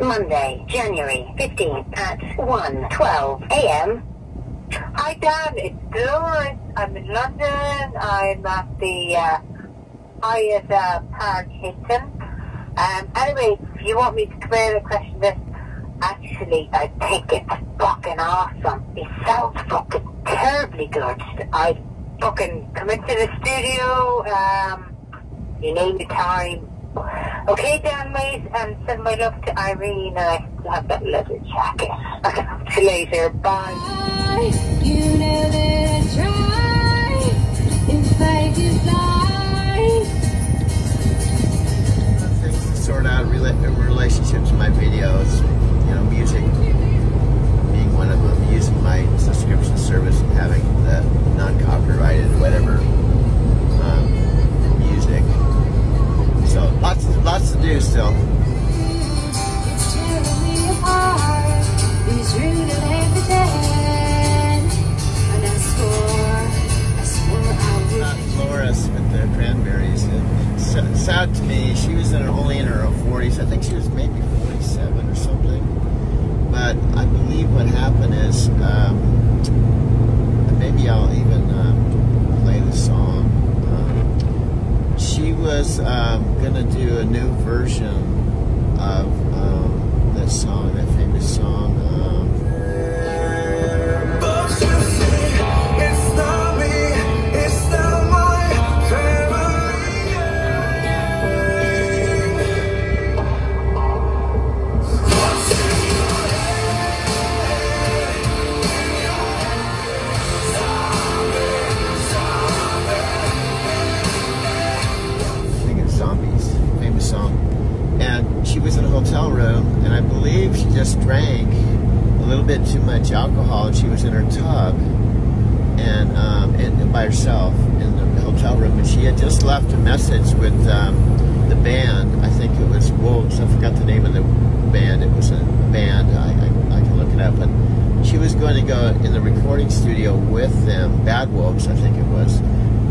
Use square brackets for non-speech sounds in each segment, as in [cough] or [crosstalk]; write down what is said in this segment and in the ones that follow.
Monday, January 15th at 1.12 a.m. Hi, Dan. It's Dolores. I'm in London. I'm at the uh, Hyatt uh, Park Hilton. Um, anyway, if you want me to clear the question this, actually, I think it's fucking awesome. It sounds fucking terribly good. I fucking come into the studio, um, you name the time. Okay, Dan, mate, and um, send my love to Irene, I still have that leather jacket. I can talk to you later. Bye. You know that I try if I decide. things to sort out rela- relationships in my videos. You know, music being one of them. Using my subscription service and having the non-copyrighted whatever lots, lots to do still. And. And. Not Dolores with the cranberries. It's sad to me. She was in her, only in her 40s. I think she was maybe 47 or something. But I believe what happened is um, maybe I'll even um, play the song. She was um, to do a new version of um, that song, that famous song. Just drank a little bit too much alcohol, and she was in her tub, and, um, and, by herself in the hotel room, and she had just left a message with um, the band. I think it was Wolves. I forgot the name of the band. It was a band. I, I, I can look it up, but she was going to go in the recording studio with them. Bad Wolves, I think it was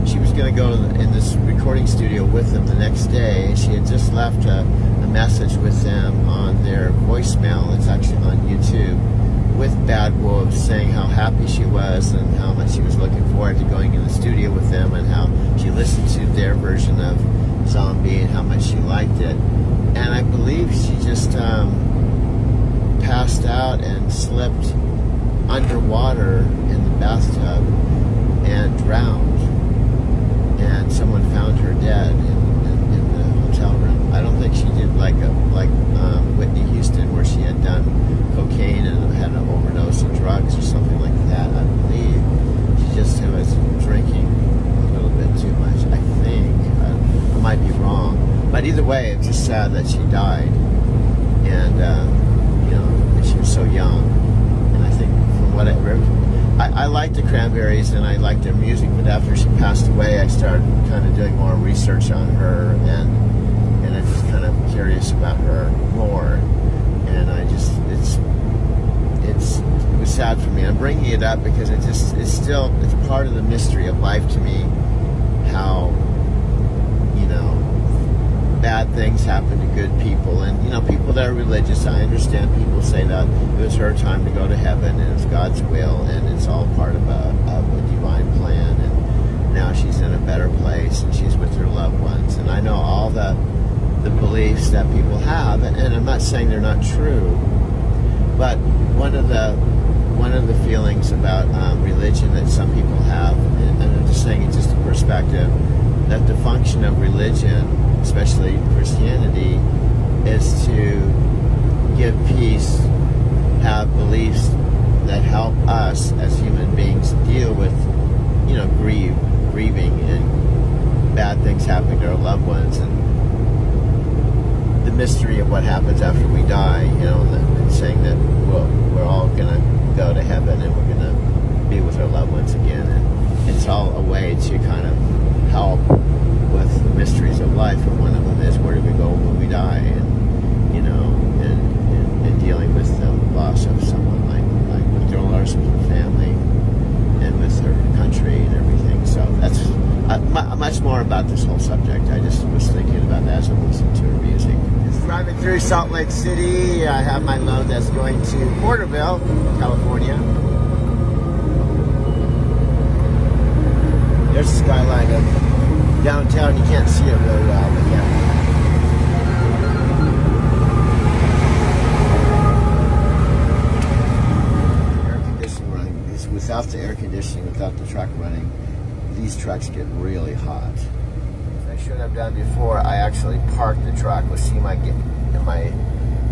she was going to go in this recording studio with them the next day. She had just left a message with them on their voicemail. It's actually on YouTube with Bad Wolves saying how happy she was and how much she was looking forward to going in the studio with them and how she listened to their version of Zombie and how much she liked it. And I believe she just um, passed out and slipped underwater in the bathtub and drowned and someone found her dead in, in, in the hotel room. I don't think she did like a like um, Whitney Houston, where she had done cocaine and had an overdose of drugs or something like that. I believe she just was drinking a little bit too much. I think I, I might be wrong, but either way, it's just sad that she died, and uh, you know, she was so young. And I think from what I. I, I liked the Cranberries and I liked their music, but after she passed away, I started kind of doing more research on her and and I'm just kind of curious about her more. And I just it's it's it was sad for me. I'm bringing it up because it just it's still it's part of the mystery of life to me. How you know bad things happen to good people and you know people that are religious i understand people say that it was her time to go to heaven and it's god's will and it's all part of a, of a divine plan and now she's in a better place and she's with her loved ones and i know all the the beliefs that people have and, i'm not saying they're not true but one of the one of the feelings about um, religion that some people have and i'm just saying it's just a perspective that the function of religion especially Christianity, is to give peace, have beliefs that help us as human beings deal with, you know, grieve, grieving, and bad things happening to our loved ones, and mystery of what happens after we die. You know, and, and saying that well, we're all gonna go to heaven and we're gonna be with our loved ones again, and it's all a way to kind of help with the mysteries of life, and one of them is where do we go when we die, and you know, and, and, and dealing with the loss of someone like like with Dolores's family, and with her country and everything. So that's uh, mu- much more about this whole subject. I just was thinking about that as I listened to her music. Driving through Salt Lake City, I have my load that's going to Porterville, California. There's the skyline of downtown. You can't see it really well, but yeah. Running without the air conditioning, without the truck running, these trucks get really hot. I should have done before. I actually parked the truck. Let's see my my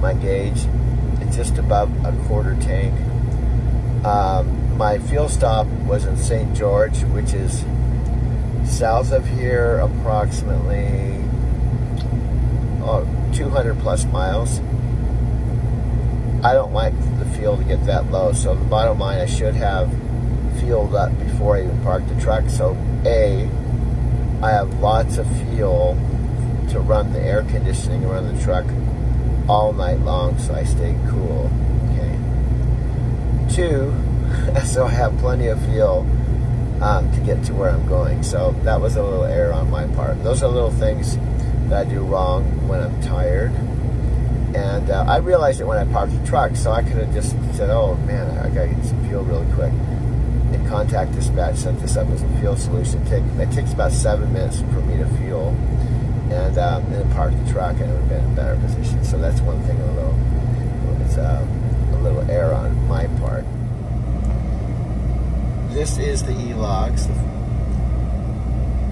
my gauge. It's just above a quarter tank. Um, my fuel stop was in St. George, which is south of here, approximately oh, 200 plus miles. I don't like the fuel to get that low, so the bottom line, I should have fueled up before I even parked the truck. So, A, I have lots of fuel to run the air conditioning around the truck all night long, so I stay cool. Okay. Two, [laughs] so I have plenty of fuel um, to get to where I'm going. So that was a little error on my part. Those are little things that I do wrong when I'm tired. And uh, I realized it when I parked the truck, so I could have just said, "Oh man, I gotta get some fuel really quick." Contact dispatch, sent this up as a fuel solution. Take it takes about seven minutes for me to fuel, and um, then park the truck, and it would have been in a better position. So that's one thing. A little, it's uh, a little error on my part. This is the e-logs.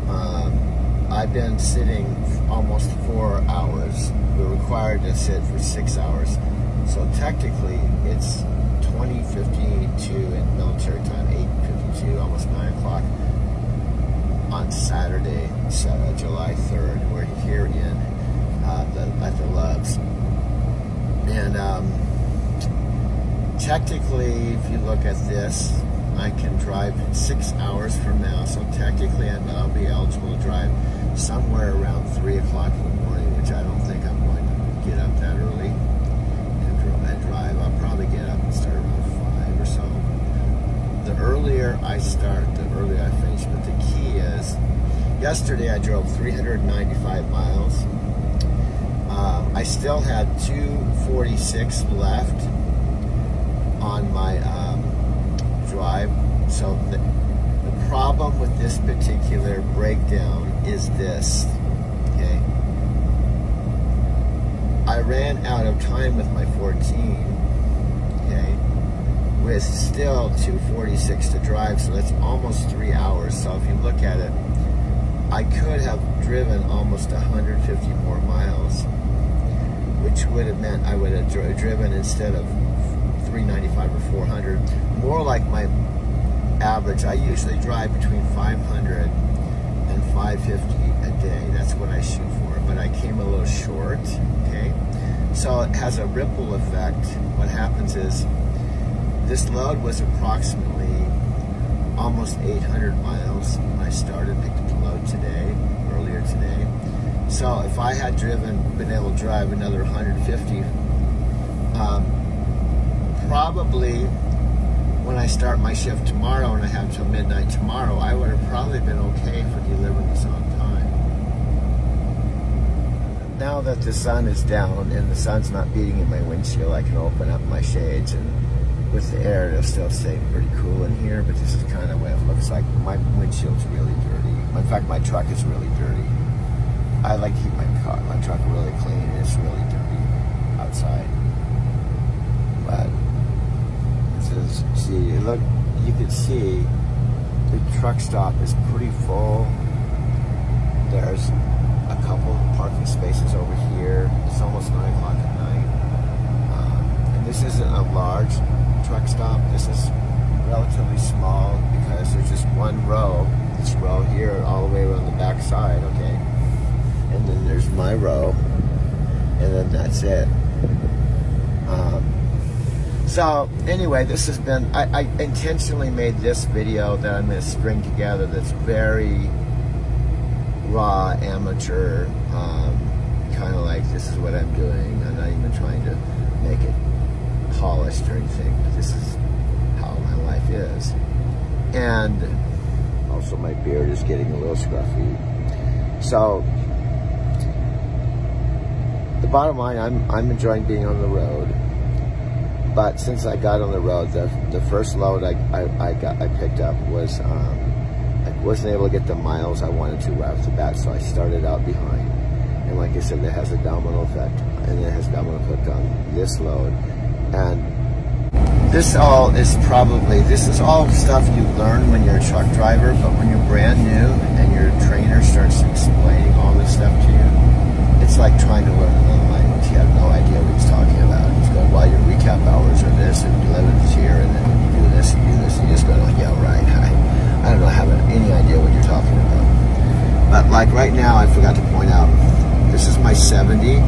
Um, I've been sitting almost four hours. We're required to sit for six hours. So technically, it's 2052 in military time, 8:52, almost nine o'clock on Saturday, uh, July 3rd. We're here in uh, the, at the Love's, and um, technically, if you look at this, I can drive six hours from now. So technically, I'll be eligible to drive somewhere around three o'clock in the morning, which I don't think I'm going to get up that early and dri- and drive. I'll probably get up and start around five or so. The earlier I start, the earlier I finish. But the key is, yesterday I drove 395 miles. Um, I still had 246 left on my um, drive. So the, the problem with this particular breakdown is this. Okay. I ran out of time with my 14. With still 246 to drive, so that's almost three hours. So if you look at it, I could have driven almost 150 more miles, which would have meant I would have dri- driven instead of 395 or 400, more like my average. I usually drive between 500 and 550 a day. That's what I shoot for. But I came a little short. Okay, so it has a ripple effect. What happens is this load was approximately almost 800 miles when I started. Picked up the load today, earlier today. So if I had driven, been able to drive another 150, um, probably when I start my shift tomorrow and I have till midnight tomorrow, I would have probably been okay for delivering this on time. Now that the sun is down and the sun's not beating in my windshield, I can open up my shades and with the air it'll still stay pretty cool in here, but this is kind of what it looks like. My windshield's really dirty. In fact, my truck is really dirty. I like to keep my car, my truck really clean. It's really dirty outside. But this is, see, look, you can see the truck stop is pretty full. There's a couple parking spaces over here. It's almost 9 o'clock at night. Um, and this isn't a large truck stop. This is relatively small because there's just one row. This row here all the way around the back side, okay? And then there's my row. And then that's it. Um, so anyway, this has been, I, I intentionally made this video that I'm going to string together that's very raw, amateur, um, kind of like this is what I'm doing. I'm not even trying to make it polished or anything, this is how my life is. And also my beard is getting a little scruffy. So the bottom line, I'm I'm enjoying being on the road. But since I got on the road, the the first load I I, I got I picked up was um, I wasn't able to get the miles I wanted to right off the bat, so I started out behind. And like I said, that has a domino effect, and it has domino effect on this load. And this all is probably this is all stuff you learn when you're a truck driver, but when you're brand new and your trainer starts explaining all this stuff to you, it's like trying to learn another language. You have no idea what he's talking about. He's going, "Well, your recap hours are this, and your limit is here, and then you do this and do this," and you just go, like, "Yeah, right." I, I don't know, have any idea what you're talking about. But like right now, I forgot to point out, this is my 70.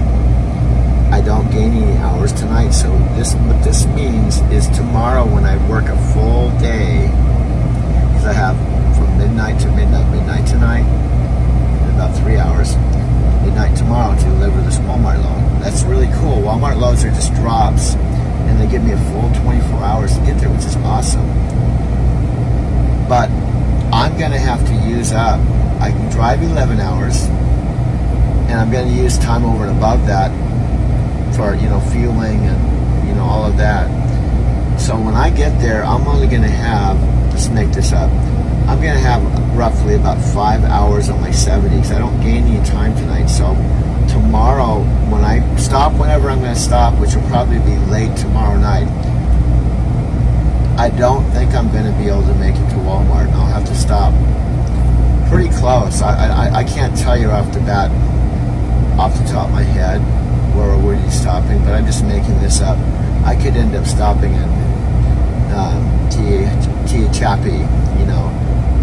I don't gain any hours tonight. So this, what this means is tomorrow when I work a full day, because I have from midnight to midnight, midnight tonight, about three hours, midnight tomorrow to deliver this Walmart load. That's really cool. Walmart loads are just drops, and they give me a full 24 hours to get there, which is awesome. But I'm gonna have to use up. I can drive 11 hours, and I'm gonna use time over and above that you know fueling and you know all of that. So when I get there, I'm only going to have let's make this up. I'm going to have roughly about five hours on my 70s. I don't gain any time tonight, so tomorrow when I stop, whenever I'm going to stop, which will probably be late tomorrow night. I don't think I'm going to be able to make it to Walmart. And I'll have to stop pretty close. I, I, I can't tell you off the bat, off the top of my head, where were you stopping, but I'm just making this up. I could end up stopping at um, T. T. Chappie, you know,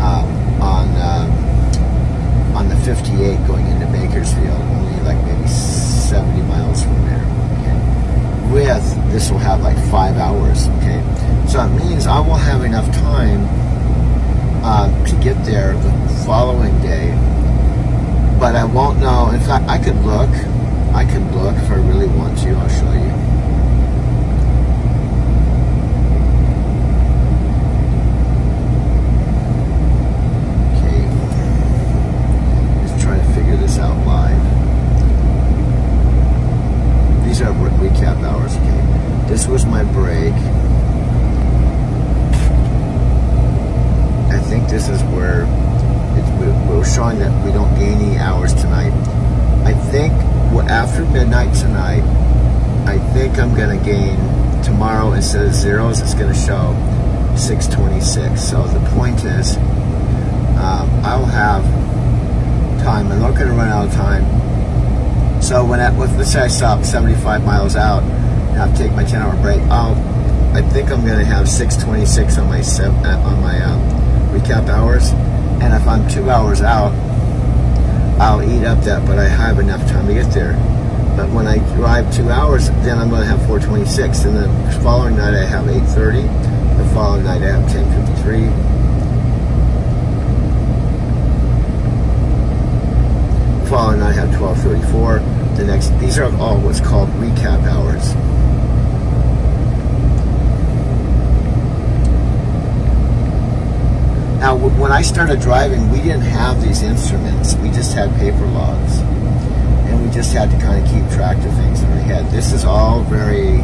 um, on um, on the 58 going into Bakersfield, only like maybe 70 miles from there. Okay, with this will have like five hours. Okay, so it means I will have enough time uh, to get there the following day, but I won't know. In fact, I could look. I can look if I really want to. I'll show you. Okay. Just trying to figure this out live. These are recap hours. Okay. This was my break. I think this is where we're showing that we don't gain any hours tonight. I think after midnight tonight, I think I'm going to gain tomorrow instead of zeros, it's going to show 626. So the point is, um, I'll have time. I'm not going to run out of time. So when I, with, let's say I stop 75 miles out and I take my 10 hour break, I'll, I think I'm going to have 626 on my uh, on my um, recap hours. And if I'm two hours out, I'll eat up that, but I have enough time to get there. But when I drive two hours, then I'm going to have 426. And the following night I have 830. The following night I have 1053. The following night I have 1234. The next, these are all what's called recap hours. Now, when I started driving, we didn't have these instruments. We just had paper logs. And we just had to kind of keep track of things in our head. This is all very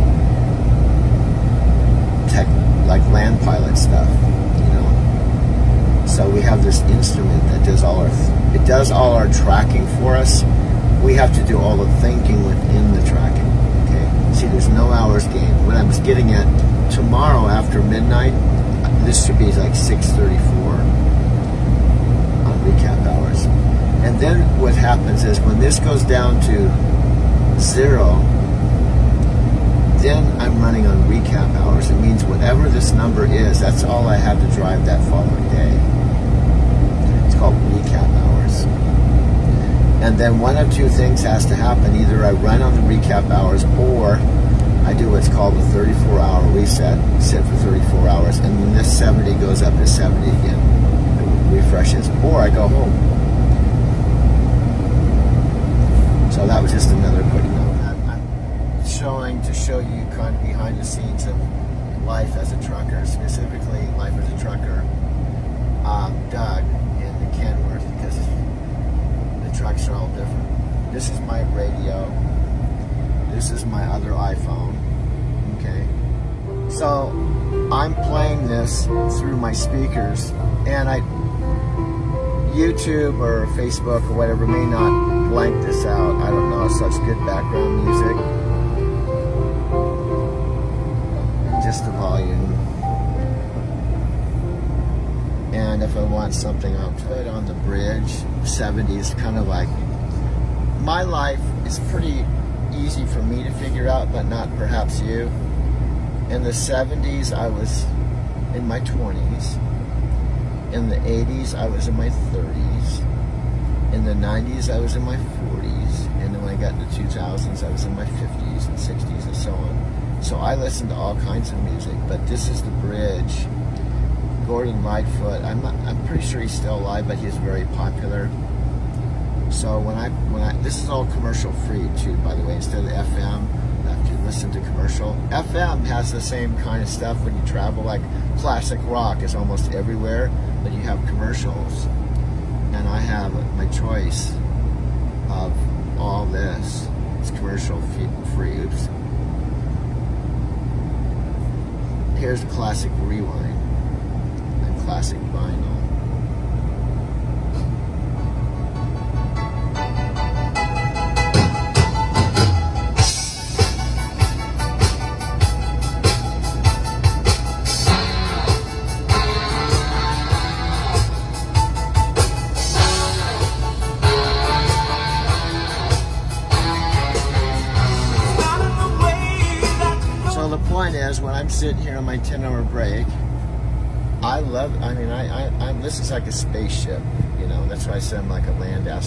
tech, like land pilot stuff, you know. So we have this instrument that does all our, it does all our tracking for us. We have to do all the thinking within the tracking. Okay. See, there's no hours gained. What I was getting at tomorrow after midnight, this should be like 634 on recap hours. And then what happens is when this goes down to zero, then I'm running on recap hours. It means whatever this number is, that's all I have to drive that following day. It's called recap hours. And then one of two things has to happen. Either I run on the recap hours or I do what's called a 34 hour reset, sit for 34 hours, and then this 70 goes up to 70 again. It refreshes. Or I go home. So that was just another quick note. I'm- showing to show you kind of behind the scenes of life as a trucker, specifically life as a trucker. Um, Doug in the Kenworth because the trucks are all different. This is my radio. This is my other iPhone. Okay. So I'm playing this through my speakers, and I YouTube or Facebook or whatever may not blank this out. I don't know. Such good background music. Just the volume. And if I want something, I'll put on the bridge. 70s, kind of like my life is pretty easy for me to figure out, but not perhaps you. In the 70s, I was in my 20s. In the 80s, I was in my 30s. In the 90s, I was in my 40s. And then when I got into 2000s, I was in my 50s and 60s and so on. So I listened to all kinds of music, but this is the bridge. Gordon Lightfoot, I'm, not, I'm pretty sure he's still alive, but he's very popular. So when I when I this is all commercial free too, by the way. Instead of FM, listen to commercial. FM has the same kind of stuff when you travel. Like classic rock is almost everywhere, but you have commercials, and I have my choice of all this. It's commercial free. Oops. Here's classic rewind and classic vinyl.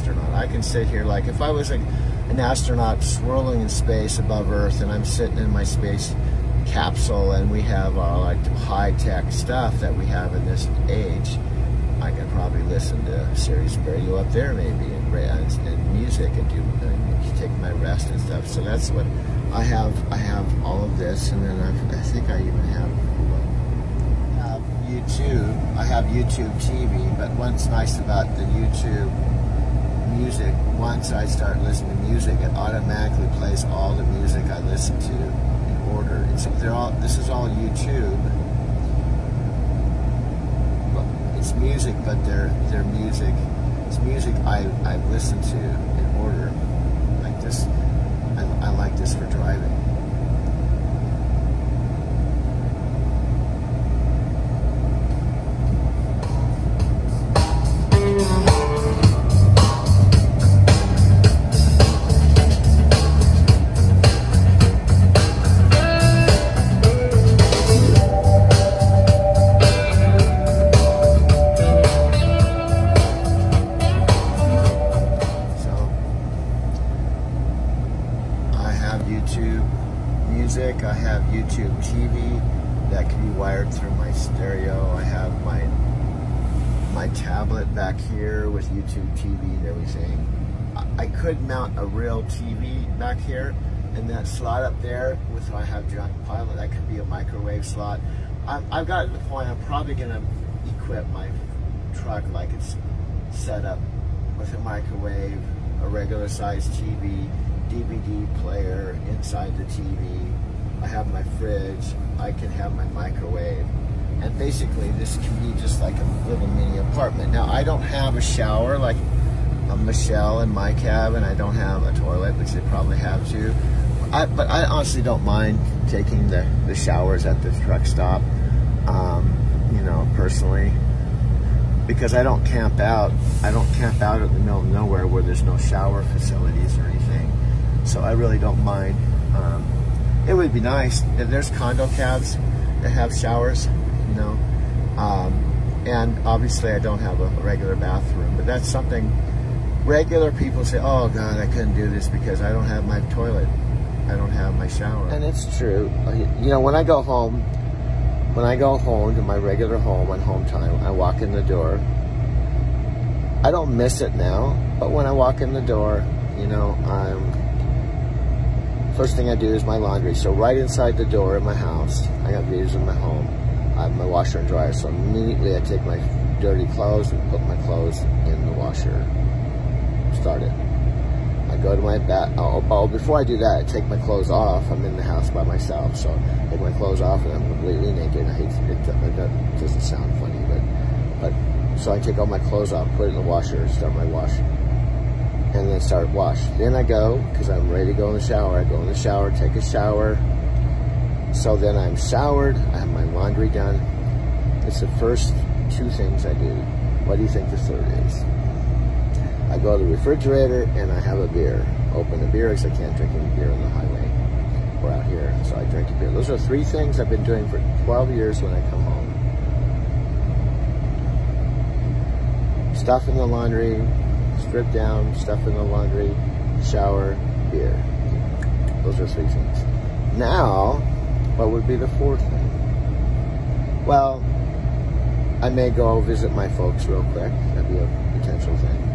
Astronaut. I can sit here like if I was a, an astronaut swirling in space above Earth, and I'm sitting in my space capsule, and we have our like high-tech stuff that we have in this age. I could probably listen to Sirius radio up there, maybe, and, and, and music, and do and take my rest and stuff. So that's what I have. I have all of this, and then I, I think I even have. have YouTube. I have YouTube TV, but what's nice about the YouTube music, once I start listening to music, it automatically plays all the music I listen to in order. And so they're all. This is all YouTube. It's music, but they're they're music. It's music I I listen to in order. Like this, I, I like this for driving. TV back here and that slot up there with I have Giant Pilot, that could be a microwave slot. I'm, I've gotten to the point I'm probably gonna equip my truck like it's set up with a microwave, a regular sized TV, DVD player inside the TV. I have my fridge. I can have my microwave. And basically, this can be just like a little mini apartment. Now, I don't have a shower like Michelle in my cabin. I don't have a toilet, which they probably have too. I, but I honestly don't mind taking the, the showers at the truck stop, um, you know, personally because I don't camp out. I don't camp out in the middle of nowhere where there's no shower facilities or anything. So I really don't mind. Um, it would be nice if there's condo cabs that have showers, you know. Um, and obviously, I don't have a regular bathroom, but that's something regular people say, "Oh God, I couldn't do this because I don't have my toilet. I don't have my shower." And it's true. You know, when I go home, when I go home to my regular home on home time, I walk in the door. I don't miss it now, but when I walk in the door, you know, I'm first thing I do is my laundry. So right inside the door of my house, I got views in my home. I have my washer and dryer. So immediately I take my dirty clothes and put my clothes in the washer. Start it. I go to my bath. Oh, oh, oh, before I do that, I take my clothes off. I'm in the house by myself, so I take my clothes off and I'm completely naked. I hate it. It doesn't sound funny, but but so I take all my clothes off, put it in the washer, start my wash, and then start wash. Then I go because I'm ready to go in the shower. I go in the shower, take a shower. So then I'm showered. I have my laundry done. It's the first two things I do. What do you think the third is? I go to the refrigerator and I have a beer. Open a beer because I can't drink any beer on the highway or out here. So I drink a beer. Those are three things I've been doing for 12 years when I come home. Stuff in the laundry, strip down, stuff in the laundry, shower, beer. Those are three things. Now, what would be the fourth thing? Well, I may go visit my folks real quick. That'd be a potential thing.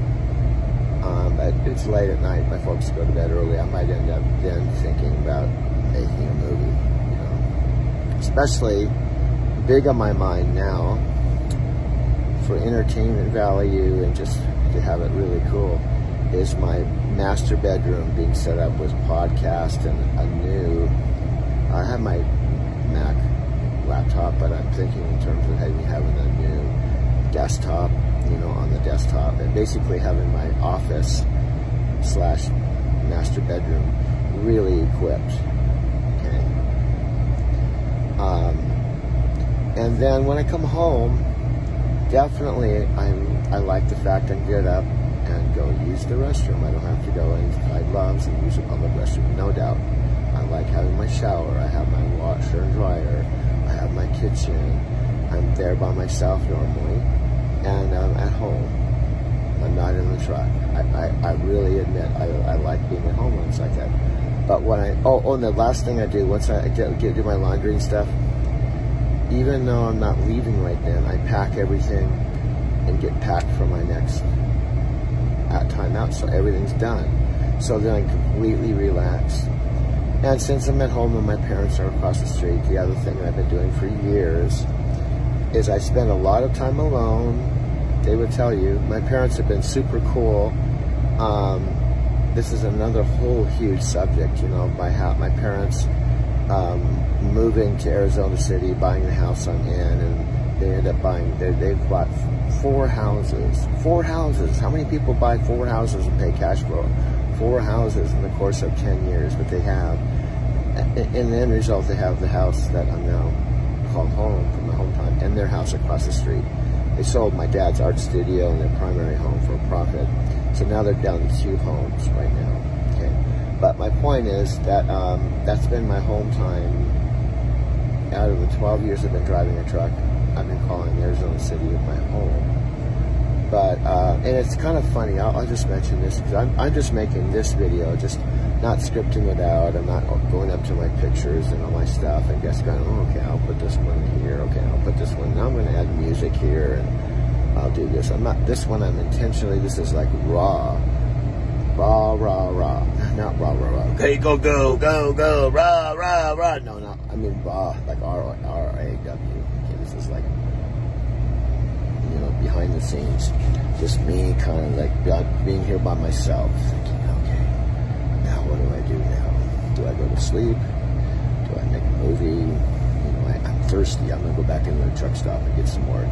Um, but it's late at night. My folks go to bed early. I might end up then thinking about making a movie. You know, especially big on my mind now for entertainment value and just to have it really cool is my master bedroom being set up with podcast and a new. I have my Mac laptop, but I'm thinking in terms of having having a new desktop, you know, on the desktop, and basically having my office slash master bedroom really equipped. Okay. Um, and then when I come home, definitely I'm I like the fact I get up and go use the restroom. I don't have to go inside Love's and use a public restroom, no doubt. I like having my shower. I have my washer and dryer. I have my kitchen. I'm there by myself normally, and I'm at home. I'm not in the truck. I, I, I really admit I, I like being at home when it's like that. But when I oh, oh and the last thing I do once I get, get do my laundry and stuff, even though I'm not leaving right then, I pack everything and get packed for my next time out, so everything's done. So then I completely relax. And since I'm at home and my parents are across the street, the other thing I've been doing for years is I spend a lot of time alone. They would tell you, my parents have been super cool. Um, this is another whole huge subject, you know, my, ha- my parents um, moving to Arizona City, buying the house I'm in, and they end up buying, they, they've bought four houses. Four houses. How many people buy four houses and pay cash flow? Four houses in the course of 10 years, but they have. In the end result, they have the house that I'm now called home from my hometown and their house across the street. They sold my dad's art studio and their primary home for a profit. So now they're down to two homes right now. Okay. But my point is that um, that's been my home time out of the 12 years I've been driving a truck. I've been calling Arizona City my home. But, uh, and it's kind of funny, I'll, I'll just mention this because I'm, I'm just making this video, just not scripting it out. I'm not going up to my pictures and all my stuff and just going, oh, okay, I'll put this one here. Okay, put this one. I'm going to add music here and I'll do this. I'm not, this one I'm intentionally, this is like raw. Raw, raw, raw. [laughs] Not raw, raw, raw. Okay, go, go, go, go, raw, raw, raw. No, no, I mean raw, like R, R, A, W. Okay, this is like, you know, behind the scenes. Just me kind of like be- being here by myself. Thinking, okay, now what do I do now? Do I go to sleep? Do I make a movie? You know, I, I'm thirsty. I'm gonna go back into the truck stop and get some more,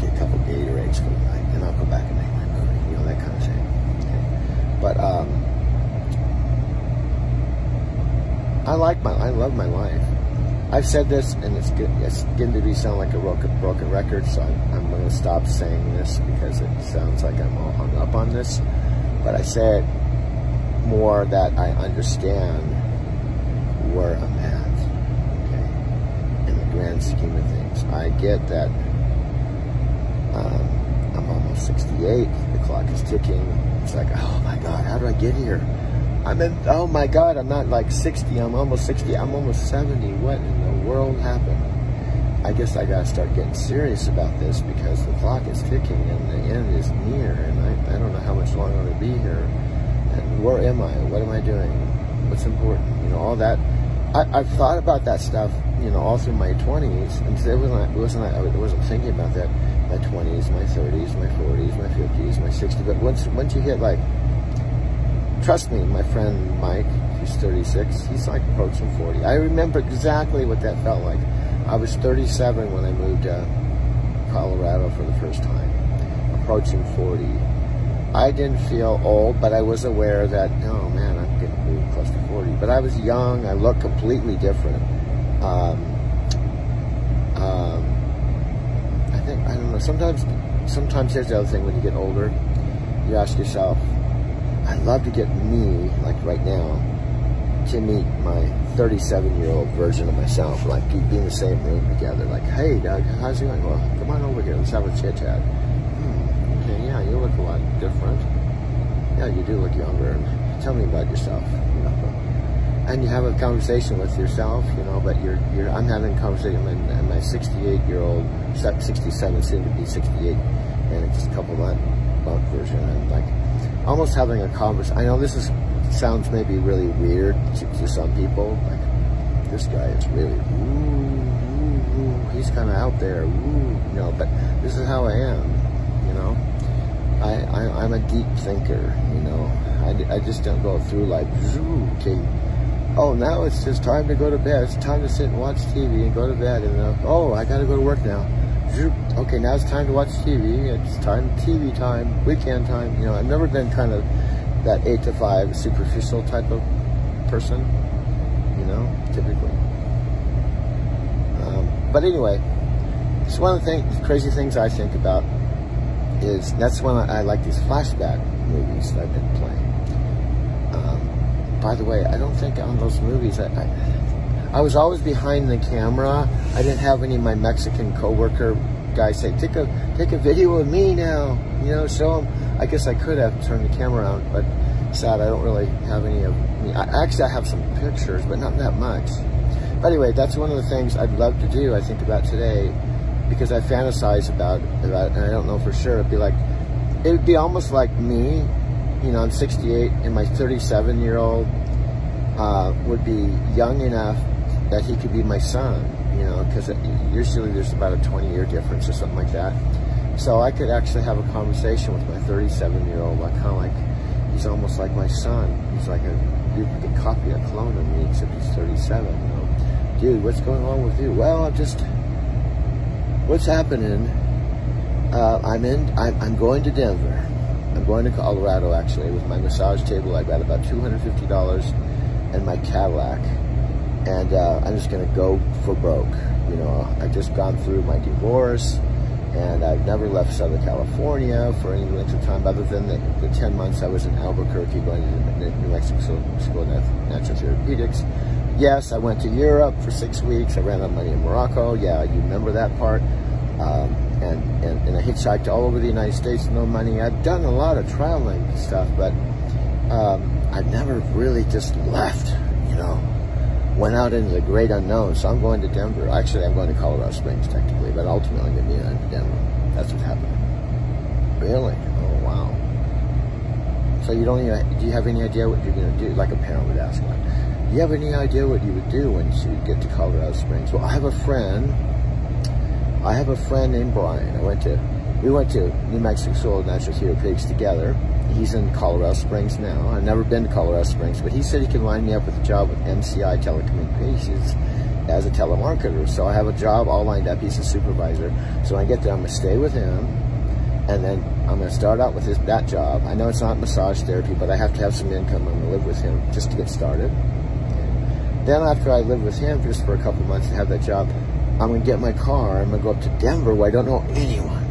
get a couple Gatorades for the night, and I'll go back and make my movie. You know, that kind of thing. Okay. But um, I like my, I love my life. I've said this, and it's good. It's getting to be sound like a broken, broken record, so I'm, I'm going to stop saying this because it sounds like I'm all hung up on this. But I say it more that I understand where I'm at, okay, in the grand scheme of things. I get that um, I'm almost 68. The clock is ticking. It's like, oh my God, how do I get here? I'm in, oh my God, I'm not like 60, I'm almost 60, I'm almost 70. What in the world happened? I guess I gotta start getting serious about this because the clock is ticking and the end is near and I, I don't know how much longer I'm gonna be here. And where am I? What am I doing? What's important? You know, all that. I, I've thought about that stuff, you know, all through my 20s. And it wasn't, it wasn't, I wasn't thinking about that. My 20s, my 30s, my 40s, my 50s, my 60s. But once, once you hit like trust me, my friend Mike, he's 36, he's like approaching 40. I remember exactly what that felt like. I was 37 when I moved to Colorado for the first time, approaching 40. I didn't feel old, but I was aware that, oh man, I'm getting close to 40. But I was young, I looked completely different. Um, um, I think, I don't know, sometimes, sometimes here's the other thing when you get older, you ask yourself, I'd love to get me, like right now, to meet my 37 year old version of myself, like be in the same room together. Like, hey, Doug, how's it going? Well, come on over here. Let's have a chit chat. Hmm, okay, yeah, you look a lot different. Yeah, you do look younger. Tell me about yourself. You know, and you have a conversation with yourself, you know. But you're, you're. I'm having a conversation with my, my 68 year old, 67, soon to be 68, and just a couple month, month version. And like, almost having a conversation. I know this is sounds maybe really weird to, to some people. Like this guy is really, ooh, ooh, ooh. he's kind of out there, ooh, you know. But this is how I am, you know. I, I I'm a deep thinker, you know. I, I just don't go through like, okay. Oh, now it's just time to go to bed. It's time to sit and watch TV and go to bed. And uh, oh, I got to go to work now. Okay, now it's time to watch TV. It's time TV time, weekend time. You know, I've never been kind of that eight to five superficial type of person, you know, typically. Um, but anyway, it's one of the things, crazy things I think about is that's when I, I like these flashback movies that I've been playing. By the way, I don't think on those movies I, I, I was always behind the camera. I didn't have any of my Mexican coworker guys say, "Take a take a video of me now," you know, show them. I guess I could have turned the camera around, but sad I don't really have any of me. I, actually, I have some pictures, but not that much. But anyway, that's one of the things I'd love to do. I think about today because I fantasize about about, and I don't know for sure. It'd be like it would be almost like me. You know, I'm 68, and my 37 year old uh, would be young enough that he could be my son. You know, because usually there's about a 20 year difference or something like that. So I could actually have a conversation with my 37 year old, like kind of like he's almost like my son. He's like a duplicate copy, a clone of me, except he's 37. You know, dude, what's going on with you? Well, I'm just, what's happening? Uh, I'm in. I'm, I'm going to Denver. Going to Colorado actually with my massage table. I got about $250 and my Cadillac, and uh, I'm just gonna go for broke. You know, I've just gone through my divorce and I've never left Southern California for any length of time other than the, the 10 months I was in Albuquerque going to New Mexico School of Natural Therapeutics. Yes, I went to Europe for six weeks. I ran out of money in Morocco. Yeah, you remember that part. Um, and, and, and I hitchhiked all over the United States, no money. I've done a lot of traveling stuff, but um, I've never really just left, you know went out into the great unknown. So I'm going to Denver. Actually, I'm going to Colorado Springs technically, but ultimately I'm going to be in Denver. That's what's happening. Really? Oh wow. So you don't even, do you have any idea what you're going to do? Like a parent would ask, like, do you have any idea what you would do once you get to Colorado Springs? Well, I have a friend. I have a friend named Brian. I went to, we went to New Mexico of Natural Therapeutics together he's in Colorado Springs now. I've never been to Colorado Springs, but he said he can line me up with a job with MCI Telecommunications as a telemarketer. So I have a job all lined up. He's a supervisor. So when I get there, I'm going to stay with him. And then I'm going to start out with his, that job. I know it's not massage therapy, but I have to have some income. I'm going to live with him just to get started. Then after I live with him just for a couple months and have that job, I'm to get my car. I'm to go up to Denver where I don't know anyone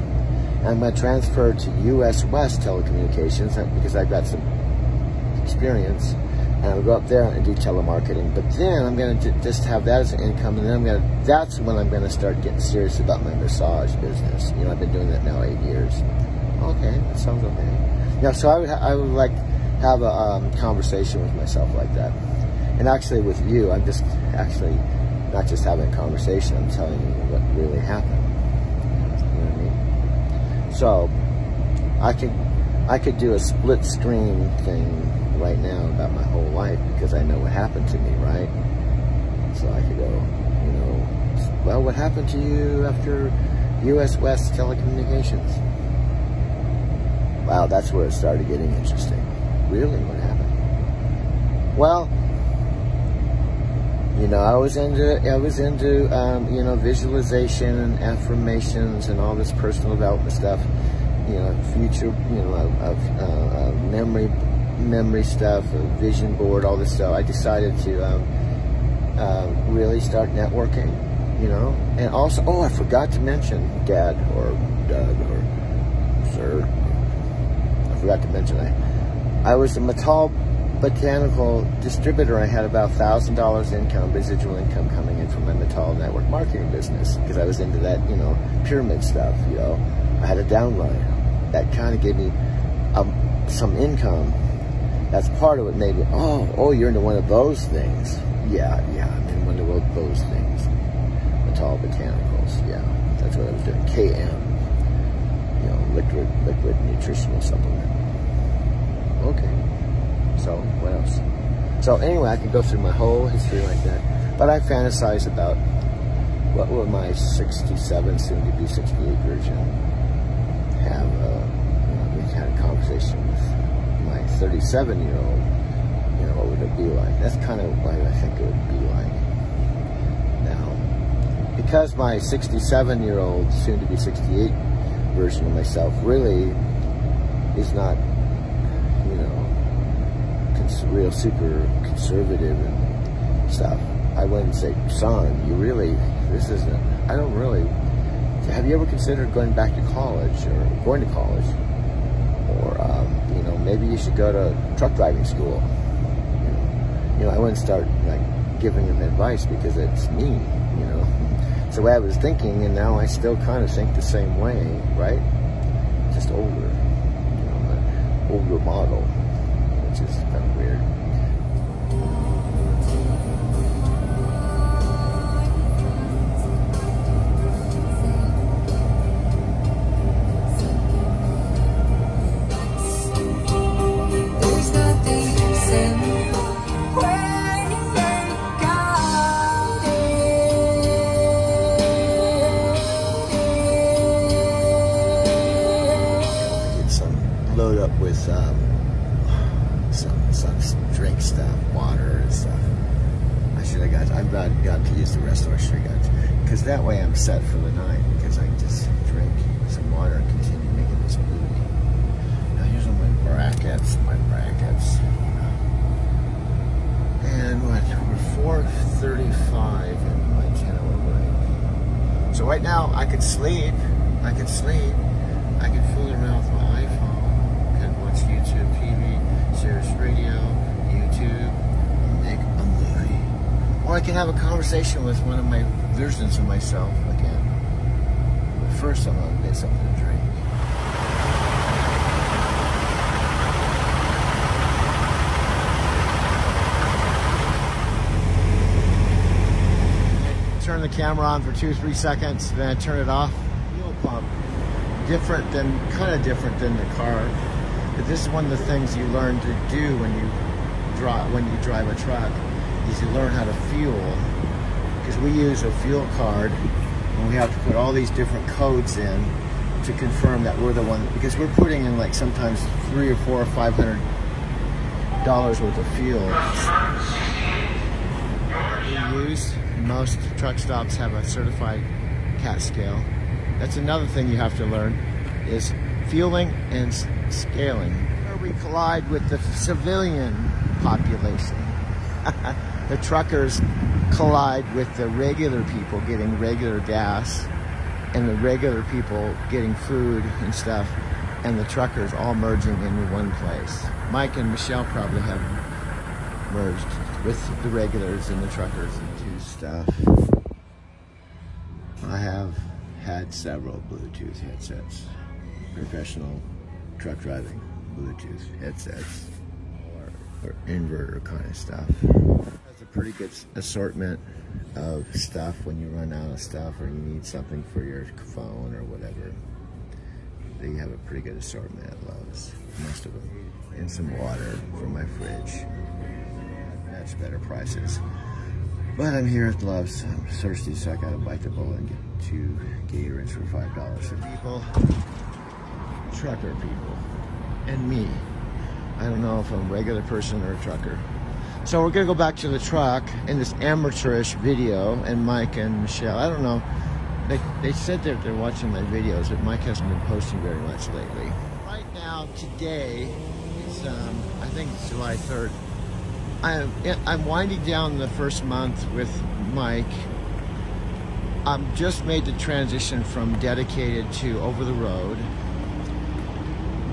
I'm to transfer to US West Telecommunications because I've got some experience. And I'll go up there and do telemarketing. But then I'm to just have that as an income. And then I'm to, that's when I'm to start getting serious about my massage business. You know, I've been doing that now eight years. Okay, that sounds okay. Yeah, so I would, I would like have a um, conversation with myself like that. And actually with you, I'm just actually not just having a conversation, I'm telling you what really happened. You know what I mean? So I could I could do a split screen thing right now about my whole life because I know what happened to me, right? So I could go, you know, well, what happened to you after U.S. West Telecommunications? Wow, that's where it started getting interesting. Really, what happened? Well, you know, I was into I was into um, you know visualization and affirmations and all this personal development stuff. You know, future you know of, uh, memory memory stuff, vision board, all this stuff. I decided to um, uh, really start networking. You know, and also oh, I forgot to mention Dad or Doug or Sir. I forgot to mention I I was a Matol botanical distributor, I had about thousand dollars income, residual income coming in from my Matol network marketing business because I was into that, you know, pyramid stuff. You know, I had a downline that kind of gave me um, some income. That's part of what made me. Oh, oh, you're into one of those things. Yeah, yeah, I'm in one of those things. Matol botanicals. Yeah, that's what I was doing. KM. You know, liquid liquid nutritional supplement. Okay. So what else? So anyway, I could go through my whole history like that. But I fantasize about what will my 67, soon to be 68 virgin have. Uh, you know, we had a conversation with my 37 year old. You know, what would it be like? That's kind of what I think it would be like. Now, because my 67 year old, soon to be 68 version of myself really is not real super conservative and stuff, I wouldn't say, son, you really, this isn't, I don't really, have you ever considered going back to college or going to college? Or, um, you know, maybe you should go to truck driving school. You know, you know I wouldn't start like giving him advice because it's me, you know. It's the way I was thinking and now I still kind of think the same way, right? Just older, you know, older model which is kind of weird. I could sleep. I could fool around with my iPhone. Could watch YouTube TV, Sirius Radio, YouTube, make a movie. Or I can have a conversation with one of my versions of myself again. But first, I'm gonna get something to drink. Turn the camera on for two, three seconds, then I turn it off. Different than, kind of different than the car. But this is one of the things you learn to do when you drive when you drive a truck, is you learn how to fuel. Because we use a fuel card, and we have to put all these different codes in to confirm that we're the one. Because we're putting in like sometimes three or four or five hundred dollars worth of fuel. We use most truck stops have a certified CAT scale. That's another thing you have to learn is fueling and scaling. Where we collide with the civilian population. [laughs] the truckers collide with the regular people getting regular gas and the regular people getting food and stuff and the truckers all merging into one place. Mike and Michelle probably have merged with the regulars and the truckers into stuff. Had several Bluetooth headsets, professional truck driving Bluetooth headsets, or, or inverter kind of stuff. That's a pretty good assortment of stuff when you run out of stuff or you need something for your phone or whatever. They have a pretty good assortment at Lowe's, most of them, and some water for my fridge. Much better prices. But I'm here at Love's. I'm thirsty, so I gotta bite the bullet and get two Gatorades for five dollars. People, trucker people, and me. I don't know if I'm a regular person or a trucker. So we're gonna go back to the truck in this amateurish video, and Mike and Michelle. I don't know. They, they said that they're watching my videos, but Mike hasn't been posting very much lately. Right now, today, is um, I think it's July 3rd. I'm I'm winding down the first month with Mike. I'm just made the transition from dedicated to over the road.